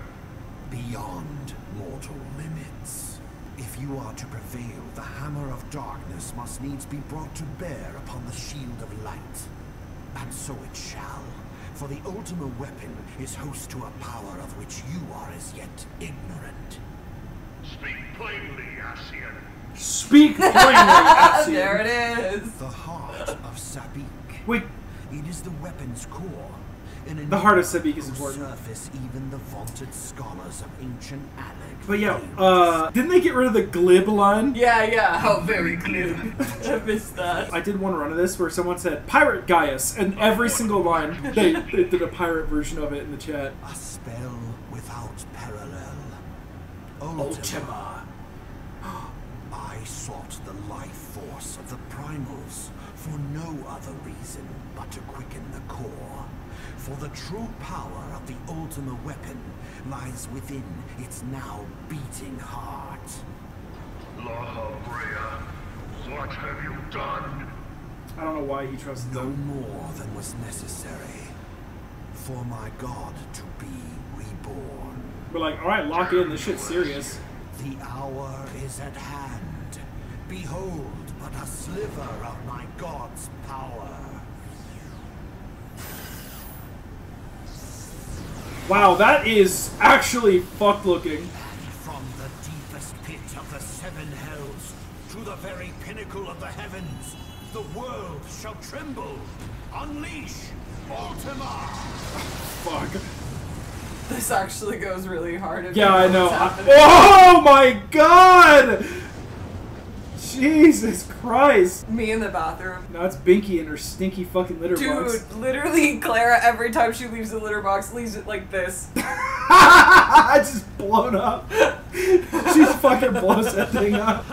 Beyond mortal limits. If you are to prevail, the hammer of darkness must needs be brought to bear upon the shield of light. And so it shall. For the ultimate weapon is host to a power of which you are as yet ignorant. Speak plainly, Ascian. Speak plainly, *laughs* Ascian. There it is. The heart of Sabik. Wait, It is the weapon's core. In The heart of Sabik is important. Surface even the vaunted scholars of ancient Allag. but yeah, uh, didn't they get rid of the glib line? Yeah, yeah. How *laughs* very glib. *laughs* I missed that. I did one run of this where someone said "Pirate Gaius," and every single line they, they did a pirate version of it in the chat. A spell without parallel. Ultima. *gasps* I sought the life force of the primals for no other reason but to quicken the core. For the true power of the Ultima weapon lies within its now beating heart. La Brea, what have you done? I don't know why he trusted No them. more than was necessary for my god to be reborn. We're like, all right, lock in. This shit's serious. The hour is at hand. Behold but a sliver of my god's power. Wow, that is actually fucked looking. From the deepest pit of the seven hells to the very pinnacle of the heavens, the world shall tremble. Unleash Ultima! Fuck. This actually goes really hard. Yeah, I know. I- oh my god! Jesus Christ. Me in the bathroom. Now it's Binky in her stinky fucking litter Dude, box. Dude, literally, Clara, every time she leaves the litter box, leaves it like this. *laughs* I just blown up. she fucking blows that thing up.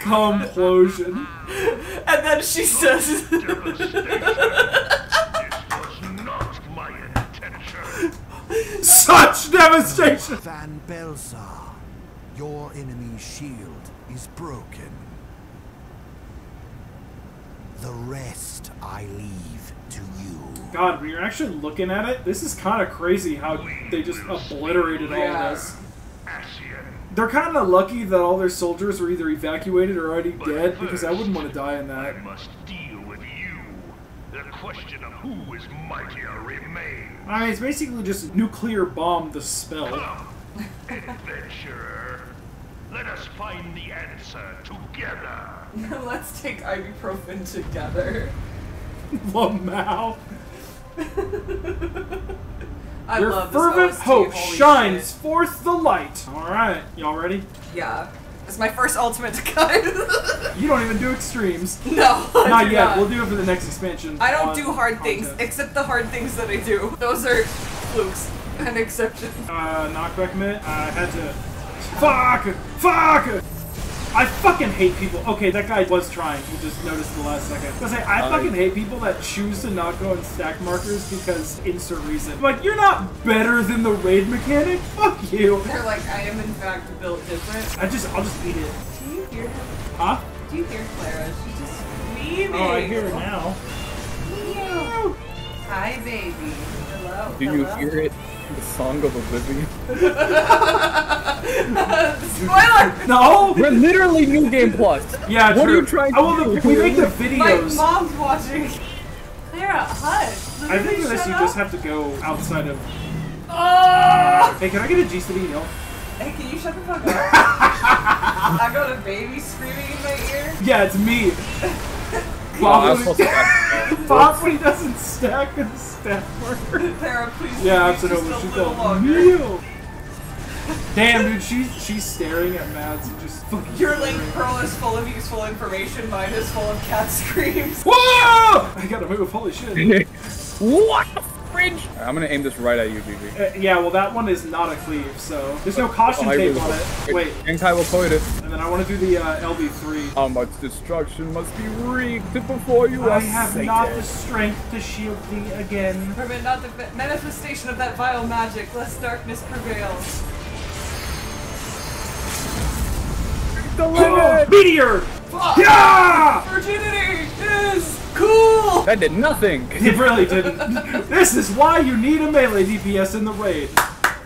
Complosion. And then she says, Not my intention. Such devastation! Van Baelsar, your enemy's shield is broken. The rest I leave to you. God, when you're actually looking at it, this is kind of crazy how they just obliterated all of this. They're kind of lucky that all their soldiers were either evacuated or already dead, because I wouldn't want to die in that. I must deal with you. The question of who is mightier remains. I mean, it's basically just nuclear bomb the spell. Adventurer. Let us find the answer together. *laughs* let's take ibuprofen together. *laughs* Lamau. *laughs* I Your love this fervent OST, hope holy shines shit. forth the light. All right, y'all ready? Yeah. It's my first ultimate to cut. You don't even do extremes. no, I Not do yet. not. We'll do it for the next expansion. I don't do hard things, except the hard things that I do. Those are flukes and exceptions. uh, knockback minute. I had to. Fuck! Fuck! I fucking hate people. Okay, that guy was trying. You just noticed the last second. I say, I uh, fucking hate people that choose to not go on stack markers because insert reason. Like, you're not better than the raid mechanic. Fuck you. They're like, I am in fact built different. I just, I'll just eat it. Do you hear him? Huh? Do you hear Clara? She's just screaming. Oh, I hear it now. Meow. Hi, baby. I Hello. Do you hear it? The song of Oblivion. Spoiler! No! We're literally New Game Plus. Yeah, What true. are you trying to Oh, well, do? the- we make the videos. My mom's watching. Clara, hush. I think for this Shut you up. just have to go outside of. Oh! Hey, can I get a G City meal? Hey, can you shut the fuck up? *laughs* I got a baby screaming in my ear. Yeah, it's me. *laughs* *laughs* I was Bob, supposed to back Bob when he doesn't stack the stack marker. Clara, please. Yeah, wait just absolutely. a She's little going longer. *laughs* Damn, dude, she's she's staring at Mads and just fucking. Your link pearl is full of useful information. Mine is full of cat screams. Whoa! I gotta move. Holy shit. what the fridge? I'm gonna aim this right at you, GG. Uh, yeah, well, that one is not a cleave, so there's no caution Oh, tape really on hope- it. Wait, Genkai will coit it. and then I want to do the uh, LB3. How much destruction must be wreaked before you I are have sated? not the strength to shield thee again. Permit not the manifestation of that vile magic, lest darkness prevails. The limit! meteor! Fuck! Yeah! Virginity is cool! That did nothing. *laughs* It really didn't. this is why you need a melee DPS in the raid.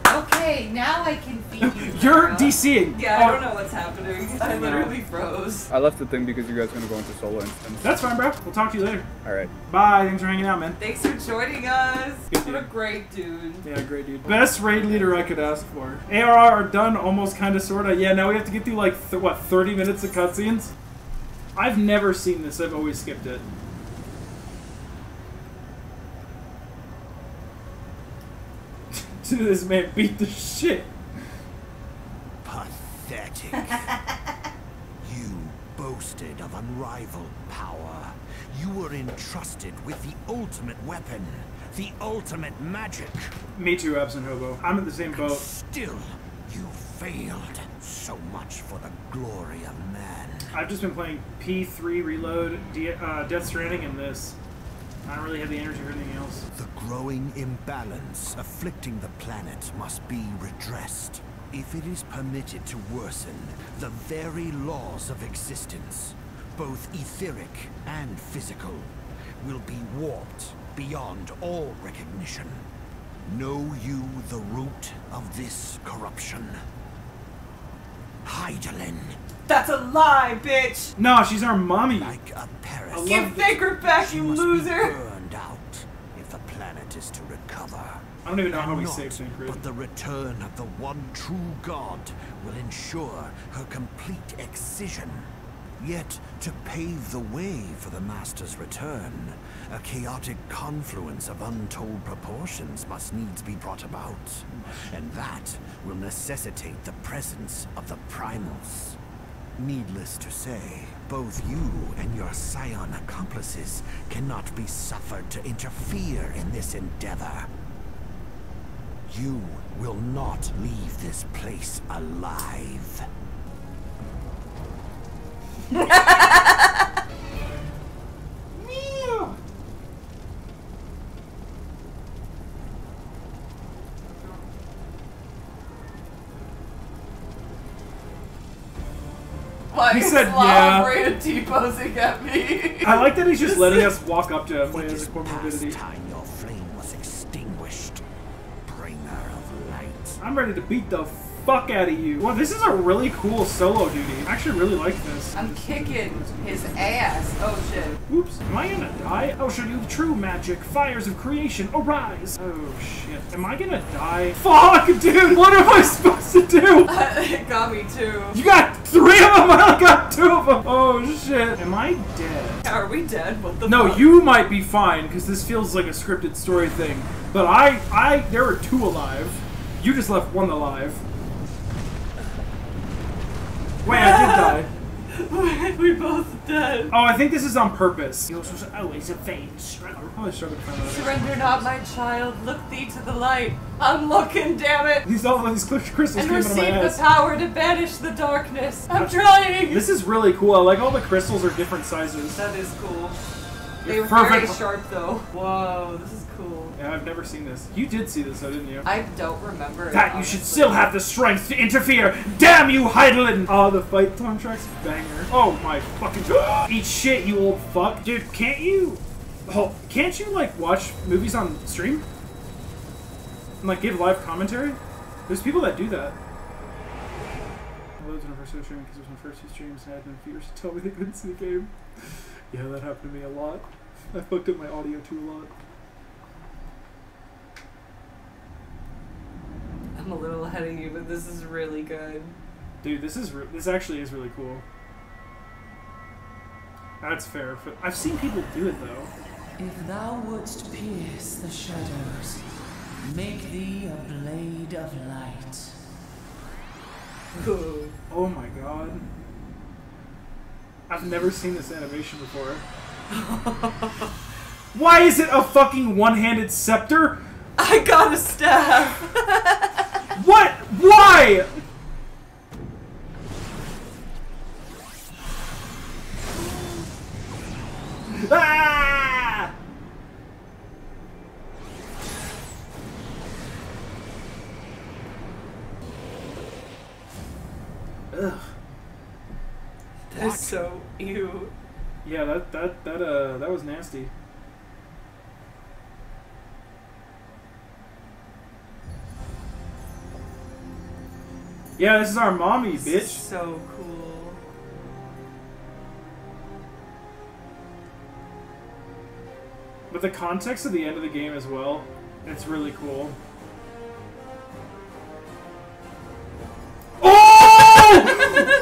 Okay, now I can feed you. *laughs* You're Clara. DCing. Yeah, I don't know what's happening. *laughs* I literally froze. I left the thing because you guys are gonna go into solo instance. That's fine, bro. We'll talk to you later. Alright. Bye. Thanks for hanging out, man. Thanks for joining us. Good What a great dude. Yeah, great dude. Best raid leader I could ask for. ARR are done, almost kind of, sorta. Yeah, now we have to get through like th- what 30 minutes of cutscenes. I've never seen this. I've always skipped it. *laughs* Dude, this man beat the shit. You boasted of unrivaled power. You were entrusted with the ultimate weapon, the ultimate magic. Me too, absent hobo. I'm in the same boat. Still, you failed. So much for the glory of man. I've just been playing P3 Reload, D- uh, Death Stranding, and this. I don't really have the energy for anything else. The growing imbalance afflicting the planet must be redressed. If it is permitted to worsen, the very laws of existence, both etheric and physical, will be warped beyond all recognition. Know you the root of this corruption? Hydaelyn, That's a lie, bitch! No, she's our mommy. like a parasite. I love Give this. Baker back, She you must loser! be burned out if the planet is to recover. I don't even know how we not, save Thancred. But the return of the one true god will ensure her complete excision. Yet, to pave the way for the Master's return, a chaotic confluence of untold proportions must needs be brought about. And that will necessitate the presence of the primals. Needless to say, both you and your scion accomplices cannot be suffered to interfere in this endeavor. You will not leave this place alive. Meow. Like, He said, yeah. Rhea T-posing at me. I like that he's just letting us walk up to him when he has a comorbidity. past time I'm ready to beat the fuck out of you. Well, this is a really cool solo duty. I actually really like this. I'm kicking his ass. Oh shit. Oops, am I gonna die? I'll show you true magic. Fires of creation, arise. Oh shit, am I gonna die? Fuck, dude, what am I supposed to do? *laughs* it got me too. You got three of them, *laughs* I got two of them. Oh shit, am I dead? Are we dead? What the No, fuck? you might be fine because this feels like a scripted story thing. But I, I, there were two alive. You just left one alive. Wait, I did die. *laughs* we both dead. Oh, I think this is on purpose. Yours was always a vain struggle. I probably struggled to find that. Surrender not, my child. Look thee to the light. I'm looking, damn it. These all these crystals And came out of my receive the ass. power to banish the darkness. I'm trying. This is really cool. I like all the crystals are different sizes. That is cool. They You're very sharp though. Whoa, this is Yeah, I've never seen this. You did see this, though, didn't you? I don't remember. it, That you should still have the strength to interfere. Damn you, Hydaelyn! Oh, the fight contract's banger. Oh my fucking. god! *gasps* Eat shit, you old fuck, dude. Can't you? Oh, can't you like watch movies on stream? And like give live commentary? There's people that do that. I loved when I first started streaming because it was my first few streams and I had no viewers to tell me they couldn't see the game. *laughs* Yeah, that happened to me a lot. I fucked up my audio too a lot. I'm a little ahead of you, but this is really good. Dude, this is re- this actually is really cool. That's fair. But I've seen people do it though. If thou wouldst pierce the shadows, make thee a blade of light. *laughs* oh my god. I've never seen this animation before. *laughs* Why is it a fucking one-handed scepter? I got a staff. *laughs* Why? Yeah, this is our mommy, bitch. So cool. But the context of the end of the game as well, it's really cool. *laughs* Oh!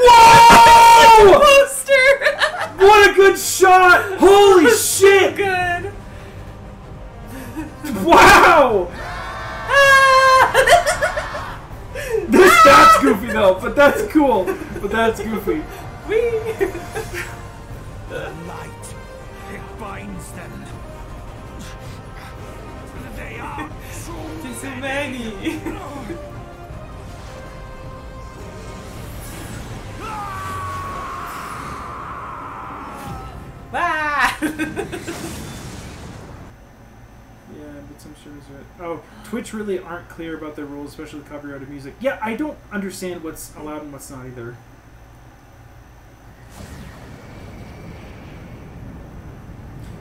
Whoa! Poster! What a good shot! Holy *laughs* shit! Good. Wow! That's goofy though, but that's cool. But that's goofy. The light, it binds them. They are so many. Ah! *laughs* Oh, Twitch really aren't clear about their rules, especially with copyrighted music. Yeah, I don't understand what's allowed and what's not either.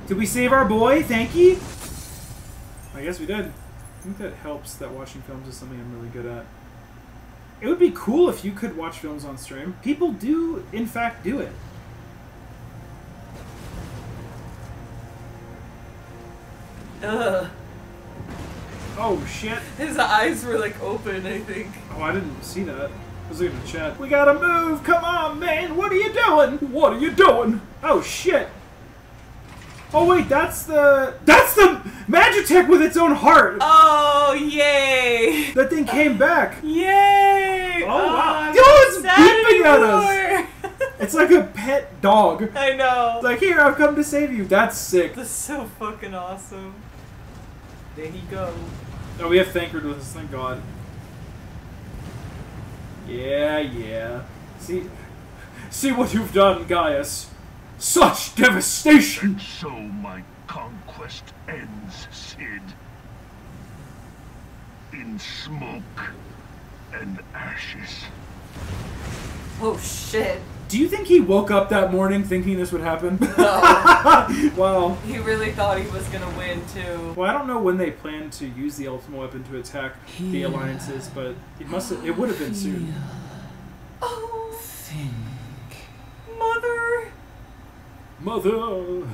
Did we save our boy? Thank you. I guess we did. I think that helps that watching films is something I'm really good at. It would be cool if you could watch films on stream. People do, in fact, do it. Ugh. Oh shit. His eyes were like open, I think. Oh, I didn't see that. I was looking at the chat. We gotta move! Come on, man! What are you doing? What are you doing? Oh shit! Oh wait, that's the that's the Magitech with its own heart. Oh yay! That thing came back. Yay! Oh, wow! Oh, I'm Yo, it's beeping at us. It's like a pet dog. *laughs* I know. It's like here, I've come to save you. That's sick. That's so fucking awesome. There he go. Oh, we have Thancred with us. Thank God. Yeah, yeah. See, see what you've done, Gaius. Such devastation. And so my conquest ends, Cid. In smoke and ashes. Oh shit. Do you think he woke up that morning thinking this would happen? *laughs* wow. He really thought he was gonna win too. Well, I don't know when they plan to use the ultimate weapon to attack the alliances, but it must have, it would have been soon. Oh, Think. mother. Mother.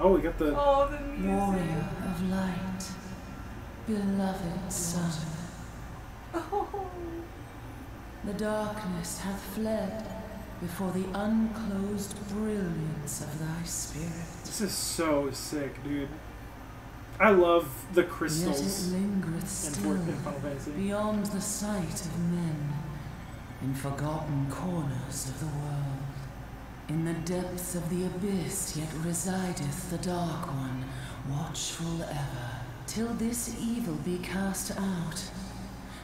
Oh, we got the. Oh, the music. Warrior of light. Beloved son. Oh. The darkness hath fled before the unclosed brilliance of thy spirit. This is so sick, dude. I love the crystals. Yet it lingereth in, still beyond the sight of men, in forgotten corners of the world. In the depths of the abyss yet resideth the Dark One, watchful ever, till this evil be cast out.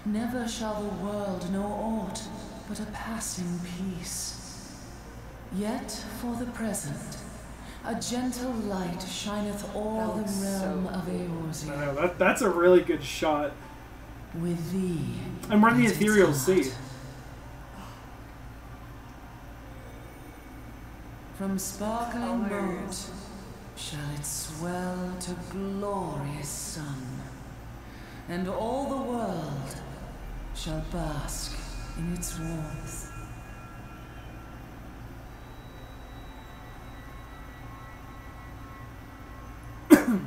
Never shall the world know aught but a passing peace. Yet for the present, a gentle light shineth o'er the looks so realm of I know, that, that's a really good shot. With thee. And we're in the Ethereal. Sea. From sparkling mote Colors. shall it swell to glorious sun. and all the world shall bask in its warmth. *coughs*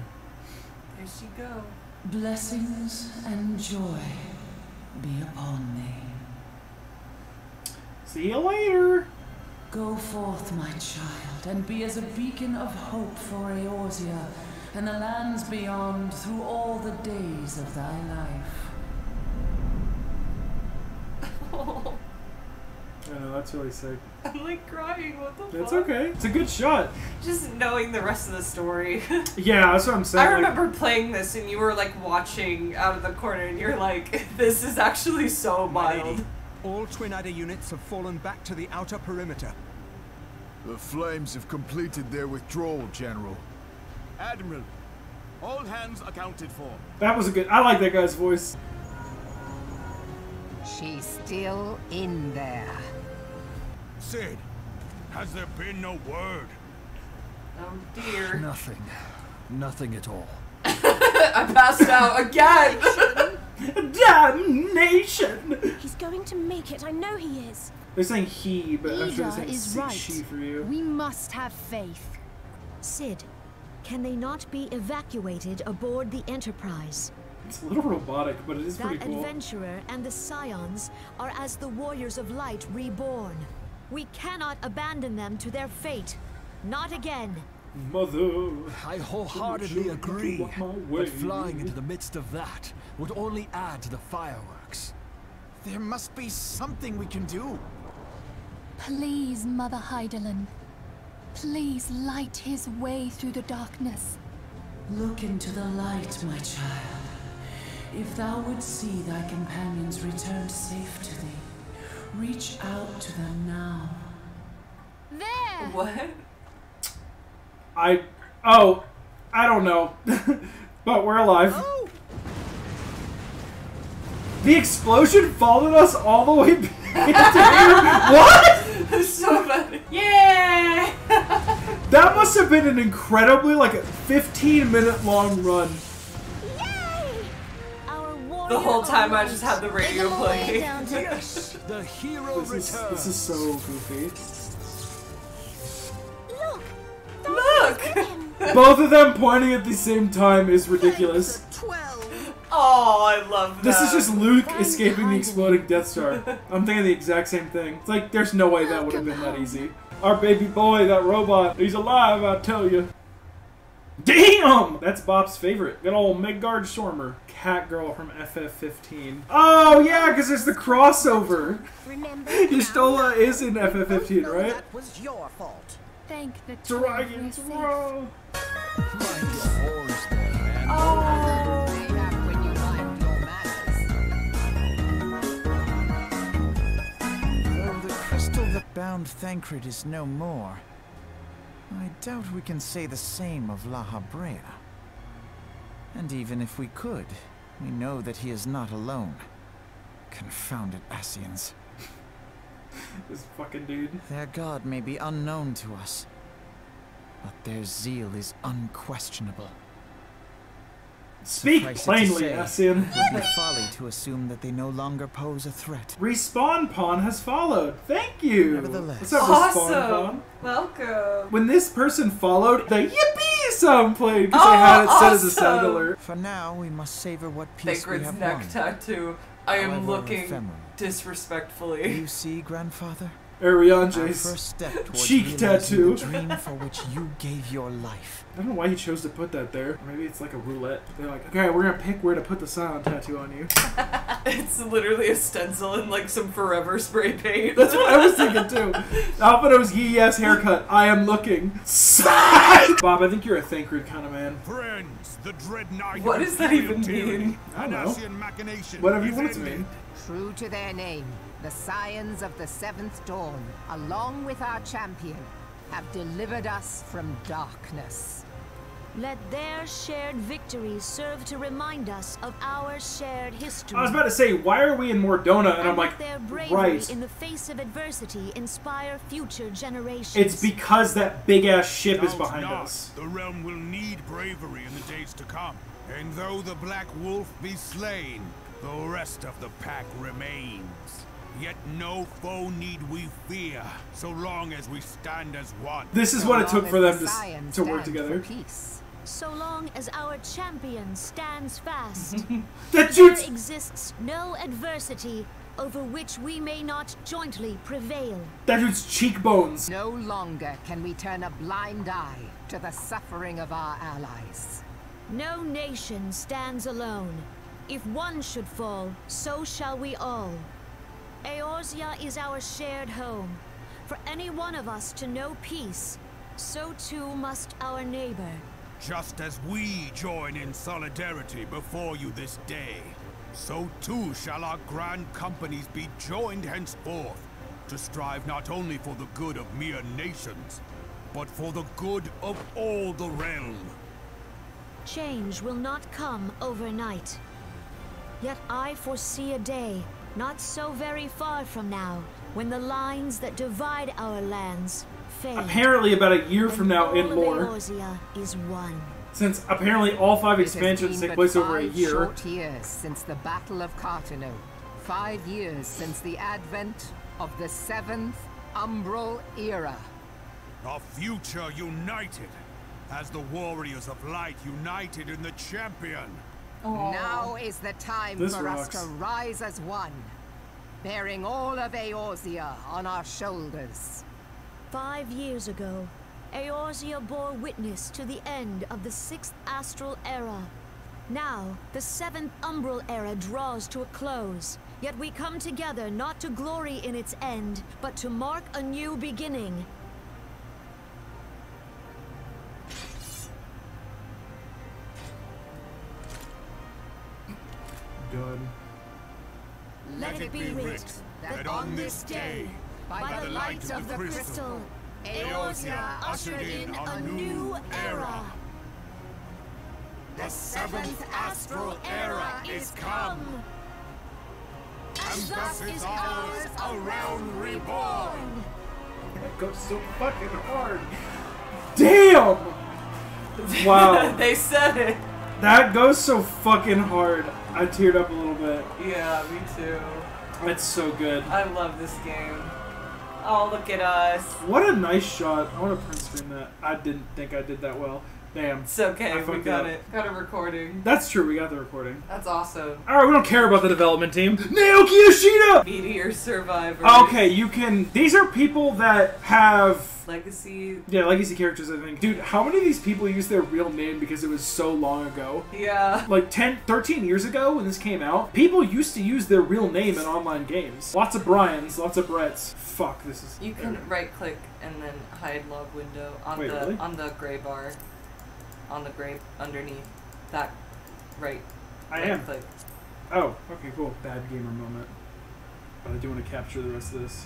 There she go. Blessings and joy be upon thee. See you later. Go forth, my child, and be as a beacon of hope for Eorzea and the lands beyond through all the days of thy life. I know, that's really sick. *laughs* I'm like crying. What the It's fuck? okay. It's a good shot. Just knowing the rest of the story. *laughs* Yeah, that's what I'm saying. I like- remember playing this and you were like watching out of the corner and you're like, *laughs* this is actually so mild. All Twin Adder units have fallen back to the outer perimeter. The Flames have completed their withdrawal, General. Admiral, all hands accounted for. That was a good. I like that guy's voice. She's still in there. Cid, has there been no word? Oh dear. *sighs* Nothing. Nothing at all. *laughs* I passed out again. *laughs* Damnation! He's going to make it. I know he is. They're saying he, but I'm sure they're saying is right. she for you. We must have faith. Cid, can they not be evacuated aboard the Enterprise? It's a little robotic, but it is That pretty cool. adventurer and the Scions are as the Warriors of Light reborn. We cannot abandon them to their fate. Not again. Mother. I wholeheartedly agree. walk my way. But flying into the midst of that would only add to the fireworks. There must be something we can do. Please, Mother Hydaelyn. Please light his way through the darkness. Look into the light, my child. If thou would see thy companions returned safe to thee, reach out to them now. There! What? I. Oh, I don't know. *laughs* but we're alive. Oh! The explosion followed us all the way *laughs* back to here. What? so bad. Yeah. *laughs* That must have been an incredibly, like, a 15 minute long run. The whole time I just had the radio playing. Yes, the hero This is, returns. this is so goofy. Look! *laughs* Both of them pointing at the same time is ridiculous. Oh, I love that. This is just Luke escaping the exploding Death Star. *laughs* I'm thinking the exact same thing. It's like, there's no way that would have been that easy. Our baby boy, that robot, he's alive, I tell you. Damn! That's Bob's favorite. Good old Midgardsormr. Cat Girl from FF15. Oh, yeah, because there's the crossover. Remember? *laughs* Y'shtola is in FF15, right? That was your fault. Thank the Dragons roar! Though the crystal that bound Thancred is no more, I doubt we can say the same of Lahabrea. And even if we could, we know that he is not alone. Confounded Ascians. *laughs* This fucking dude. Their god may be unknown to us, but their zeal is unquestionable. Speak Suffice plainly, say, Ascian. It would be folly to assume that they no longer pose a threat. Respawn Pawn has followed. Thank you. Nevertheless. What's up, Respawn Awesome. Pawn? Welcome. When this person followed, the yippee sound played because they had it Oh, set as a sound oh, alert. For now, we must savor what peace we have neck won. tattoo. I am However looking ephemeral. disrespectfully. You see, grandfather? Ariange's Our first step cheek tattoo. dream for which you gave your life. I don't know why he chose to put that there. Maybe it's like a roulette. They're like, okay, we're gonna pick where to put the silent tattoo on you. *laughs* It's literally a stencil and like some forever spray paint. That's what I was thinking too. *laughs* Alphado's yee yes haircut. I am looking. Sigh! Bob, I think you're a Thancred kind of man. Friends, the dread night What does that even tyranny mean? I don't and know. Ascian machination Whatever you is want it to ended. mean. True to their name, the Scions of the Seventh Dawn, along with our champion, have delivered us from darkness. Let their shared victories serve to remind us of our shared history. I was about to say, why are we in Mor Dhona? And I'm like, their bravery right. in the face of adversity inspire future generations. It's because that big ass ship is behind not, us. The realm will need bravery in the days to come. And though the Black Wolf be slain, the rest of the pack remains. Yet no foe need we fear, so long as we stand as one. This is what it took for them to, to work together. Peace. So long as our champion stands fast, *laughs* That there exists no adversity over which we may not jointly prevail. That dude's cheekbones. No longer can we turn a blind eye to the suffering of our allies. No nation stands alone. If one should fall, so shall we all. Eorzea is our shared home. For any one of us to know peace, so too must our neighbor. Just as we join in solidarity before you this day, so too shall our grand companies be joined henceforth to strive not only for the good of mere nations, but for the good of all the realm. Change will not come overnight. Yet I foresee a day, not so very far from now, when the lines that divide our lands fade. Apparently, about a year from now All and of is one. since apparently all five It expansions take place over a five year. short years since the Battle of Carteneau. Five years since the advent of the Seventh Umbral Era. A future united, as the warriors of light united in the champion. Oh. Now is the time This for rocks. us to rise as one, bearing all of Eorzea on our shoulders. Five years ago, Eorzea bore witness to the end of the Sixth Astral Era. Now, the Seventh Umbral Era draws to a close, yet we come together not to glory in its end, but to mark a new beginning. That on this day, by the light of the crystal, Eorzea ushered in a new era. The seventh astral era is come. And thus is ours a realm reborn. That goes so fucking hard. Damn! *laughs* Wow. they said it. That goes so fucking hard. I teared up a little bit. Yeah, me too. Oh, it's so good. I love this game. Oh, look at us. What a nice shot. I want to print screen that. I didn't think I did that well. Damn. It's okay, we got it. Got a recording. That's true, we got the recording. That's awesome. Alright, we don't care about the development team. Naoki Yoshida! Meteor Survivor. Okay, you can. These are people that have. Legacy. Yeah, legacy characters, I think. Dude, how many of these people use their real name because it was so long ago? Yeah. Like 10, 13 years ago when this came out, people used to use their real name in online games. Lots of Brian's, lots of Brett's. Fuck, this is. You can right click and then hide log window on Wait, the really? on the gray bar. On the gray underneath. That right. I right am. click. Oh, okay, cool. Bad gamer moment. But I do want to capture the rest of this.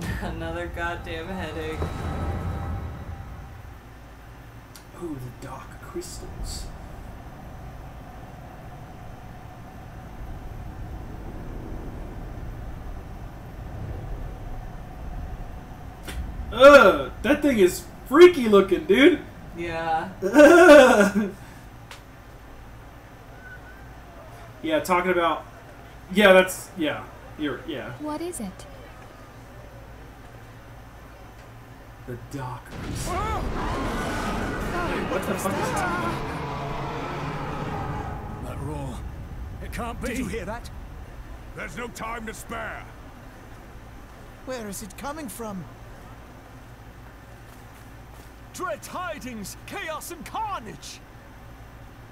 *laughs* Another goddamn headache. Ooh, the dark crystals. Ugh, that thing is freaky looking, dude. Yeah. Ugh. *laughs* yeah, talking about. Yeah, that's yeah. You're yeah. What is it? The Dockers. crystal. Hey, what the fuck is happening? That roar. It can't be. Did you hear that? There's no time to spare. Where is it coming from? Dread tidings, chaos and carnage!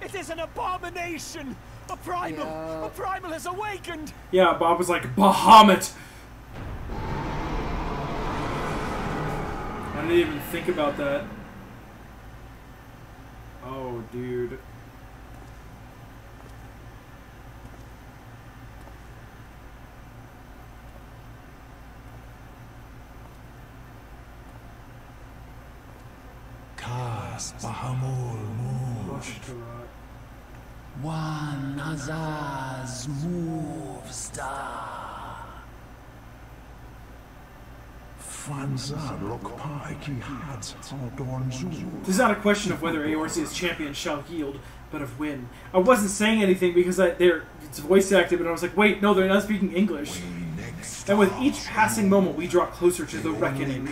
It is an abomination! A primal! Yeah. A primal has awakened! Yeah, Bob was like Bahamut. I didn't even think about that. Oh, dude. Kas Bahamul Mu. One Azaz moves star. This is not a question of whether Eorzea's champion shall yield, but of when. I wasn't saying anything because I, they're it's voice acted, but I was like, wait, no, they're not speaking English. And with each passing moment, we draw closer to the reckoning.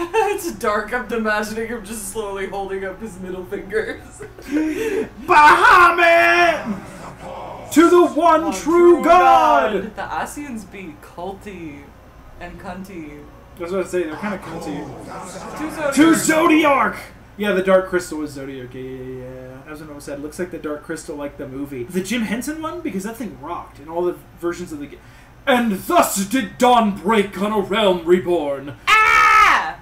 *laughs* it's dark. I'm imagining him just slowly holding up his middle fingers. *laughs* Bahamut! To the one oh, true God! The Ascians be culty and cunty. I was about to say, they're kind of cunty. To Zodiark! Yeah, the Dark Crystal was Zodiark. Yeah, yeah, yeah. As I said, looks like the Dark Crystal, like the movie. The Jim Henson one? Because that thing rocked in all the versions of the game. And thus did dawn break on a realm reborn. Ah!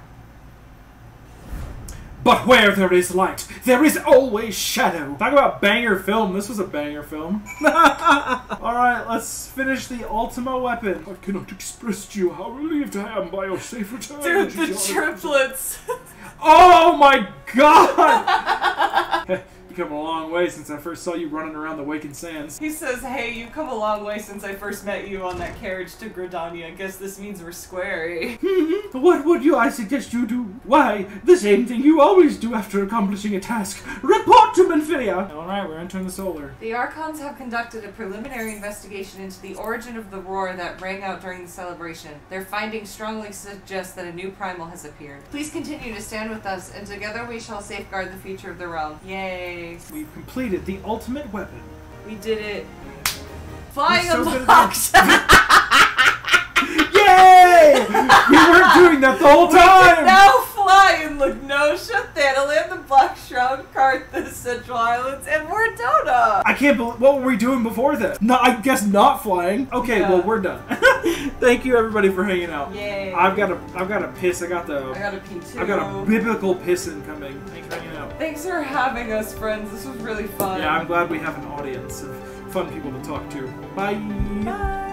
But where there is light, there is always shadow. Talk about banger film. This was a banger film. *laughs* Alright, let's finish the Ultima weapon. I cannot express to you how relieved I am by your safe return. Dude, the triplets. Oh my god! *laughs* you come a long way since I first saw you running around the Waking Sands. He says, hey, you've come a long way since I first met you on that carriage to Gridania. Guess this means we're squarey. *laughs* Hmm, what would you I suggest you do? Why, the same thing you always do after accomplishing a task. Report to Minfilia! Alright, we're entering the solar. The Archons have conducted a preliminary investigation into the origin of the roar that rang out during the celebration. Their findings strongly suggest that a new primal has appeared. Please continue to stand with us, and together we shall safeguard the future of the realm. Yay! We've completed the ultimate weapon. We did it. Flying so good at! *laughs* Yay! we weren't doing that the whole time! now fly in La Noscea, Thanalan, the Black Shroud, Coerthas, Central Islands, and Mor Dhona! I can't believe. What were we doing before that? No, I guess not flying. Okay, Yeah. well we're done. *laughs* Thank you everybody for hanging out. Yay. I've got a, I've got a piss. I got the, I got a pee too. I've got a biblical piss incoming. Thanks for hanging out. Thanks for having us, friends. This was really fun. Yeah, I'm glad we have an audience of fun people to talk to. Bye. Bye.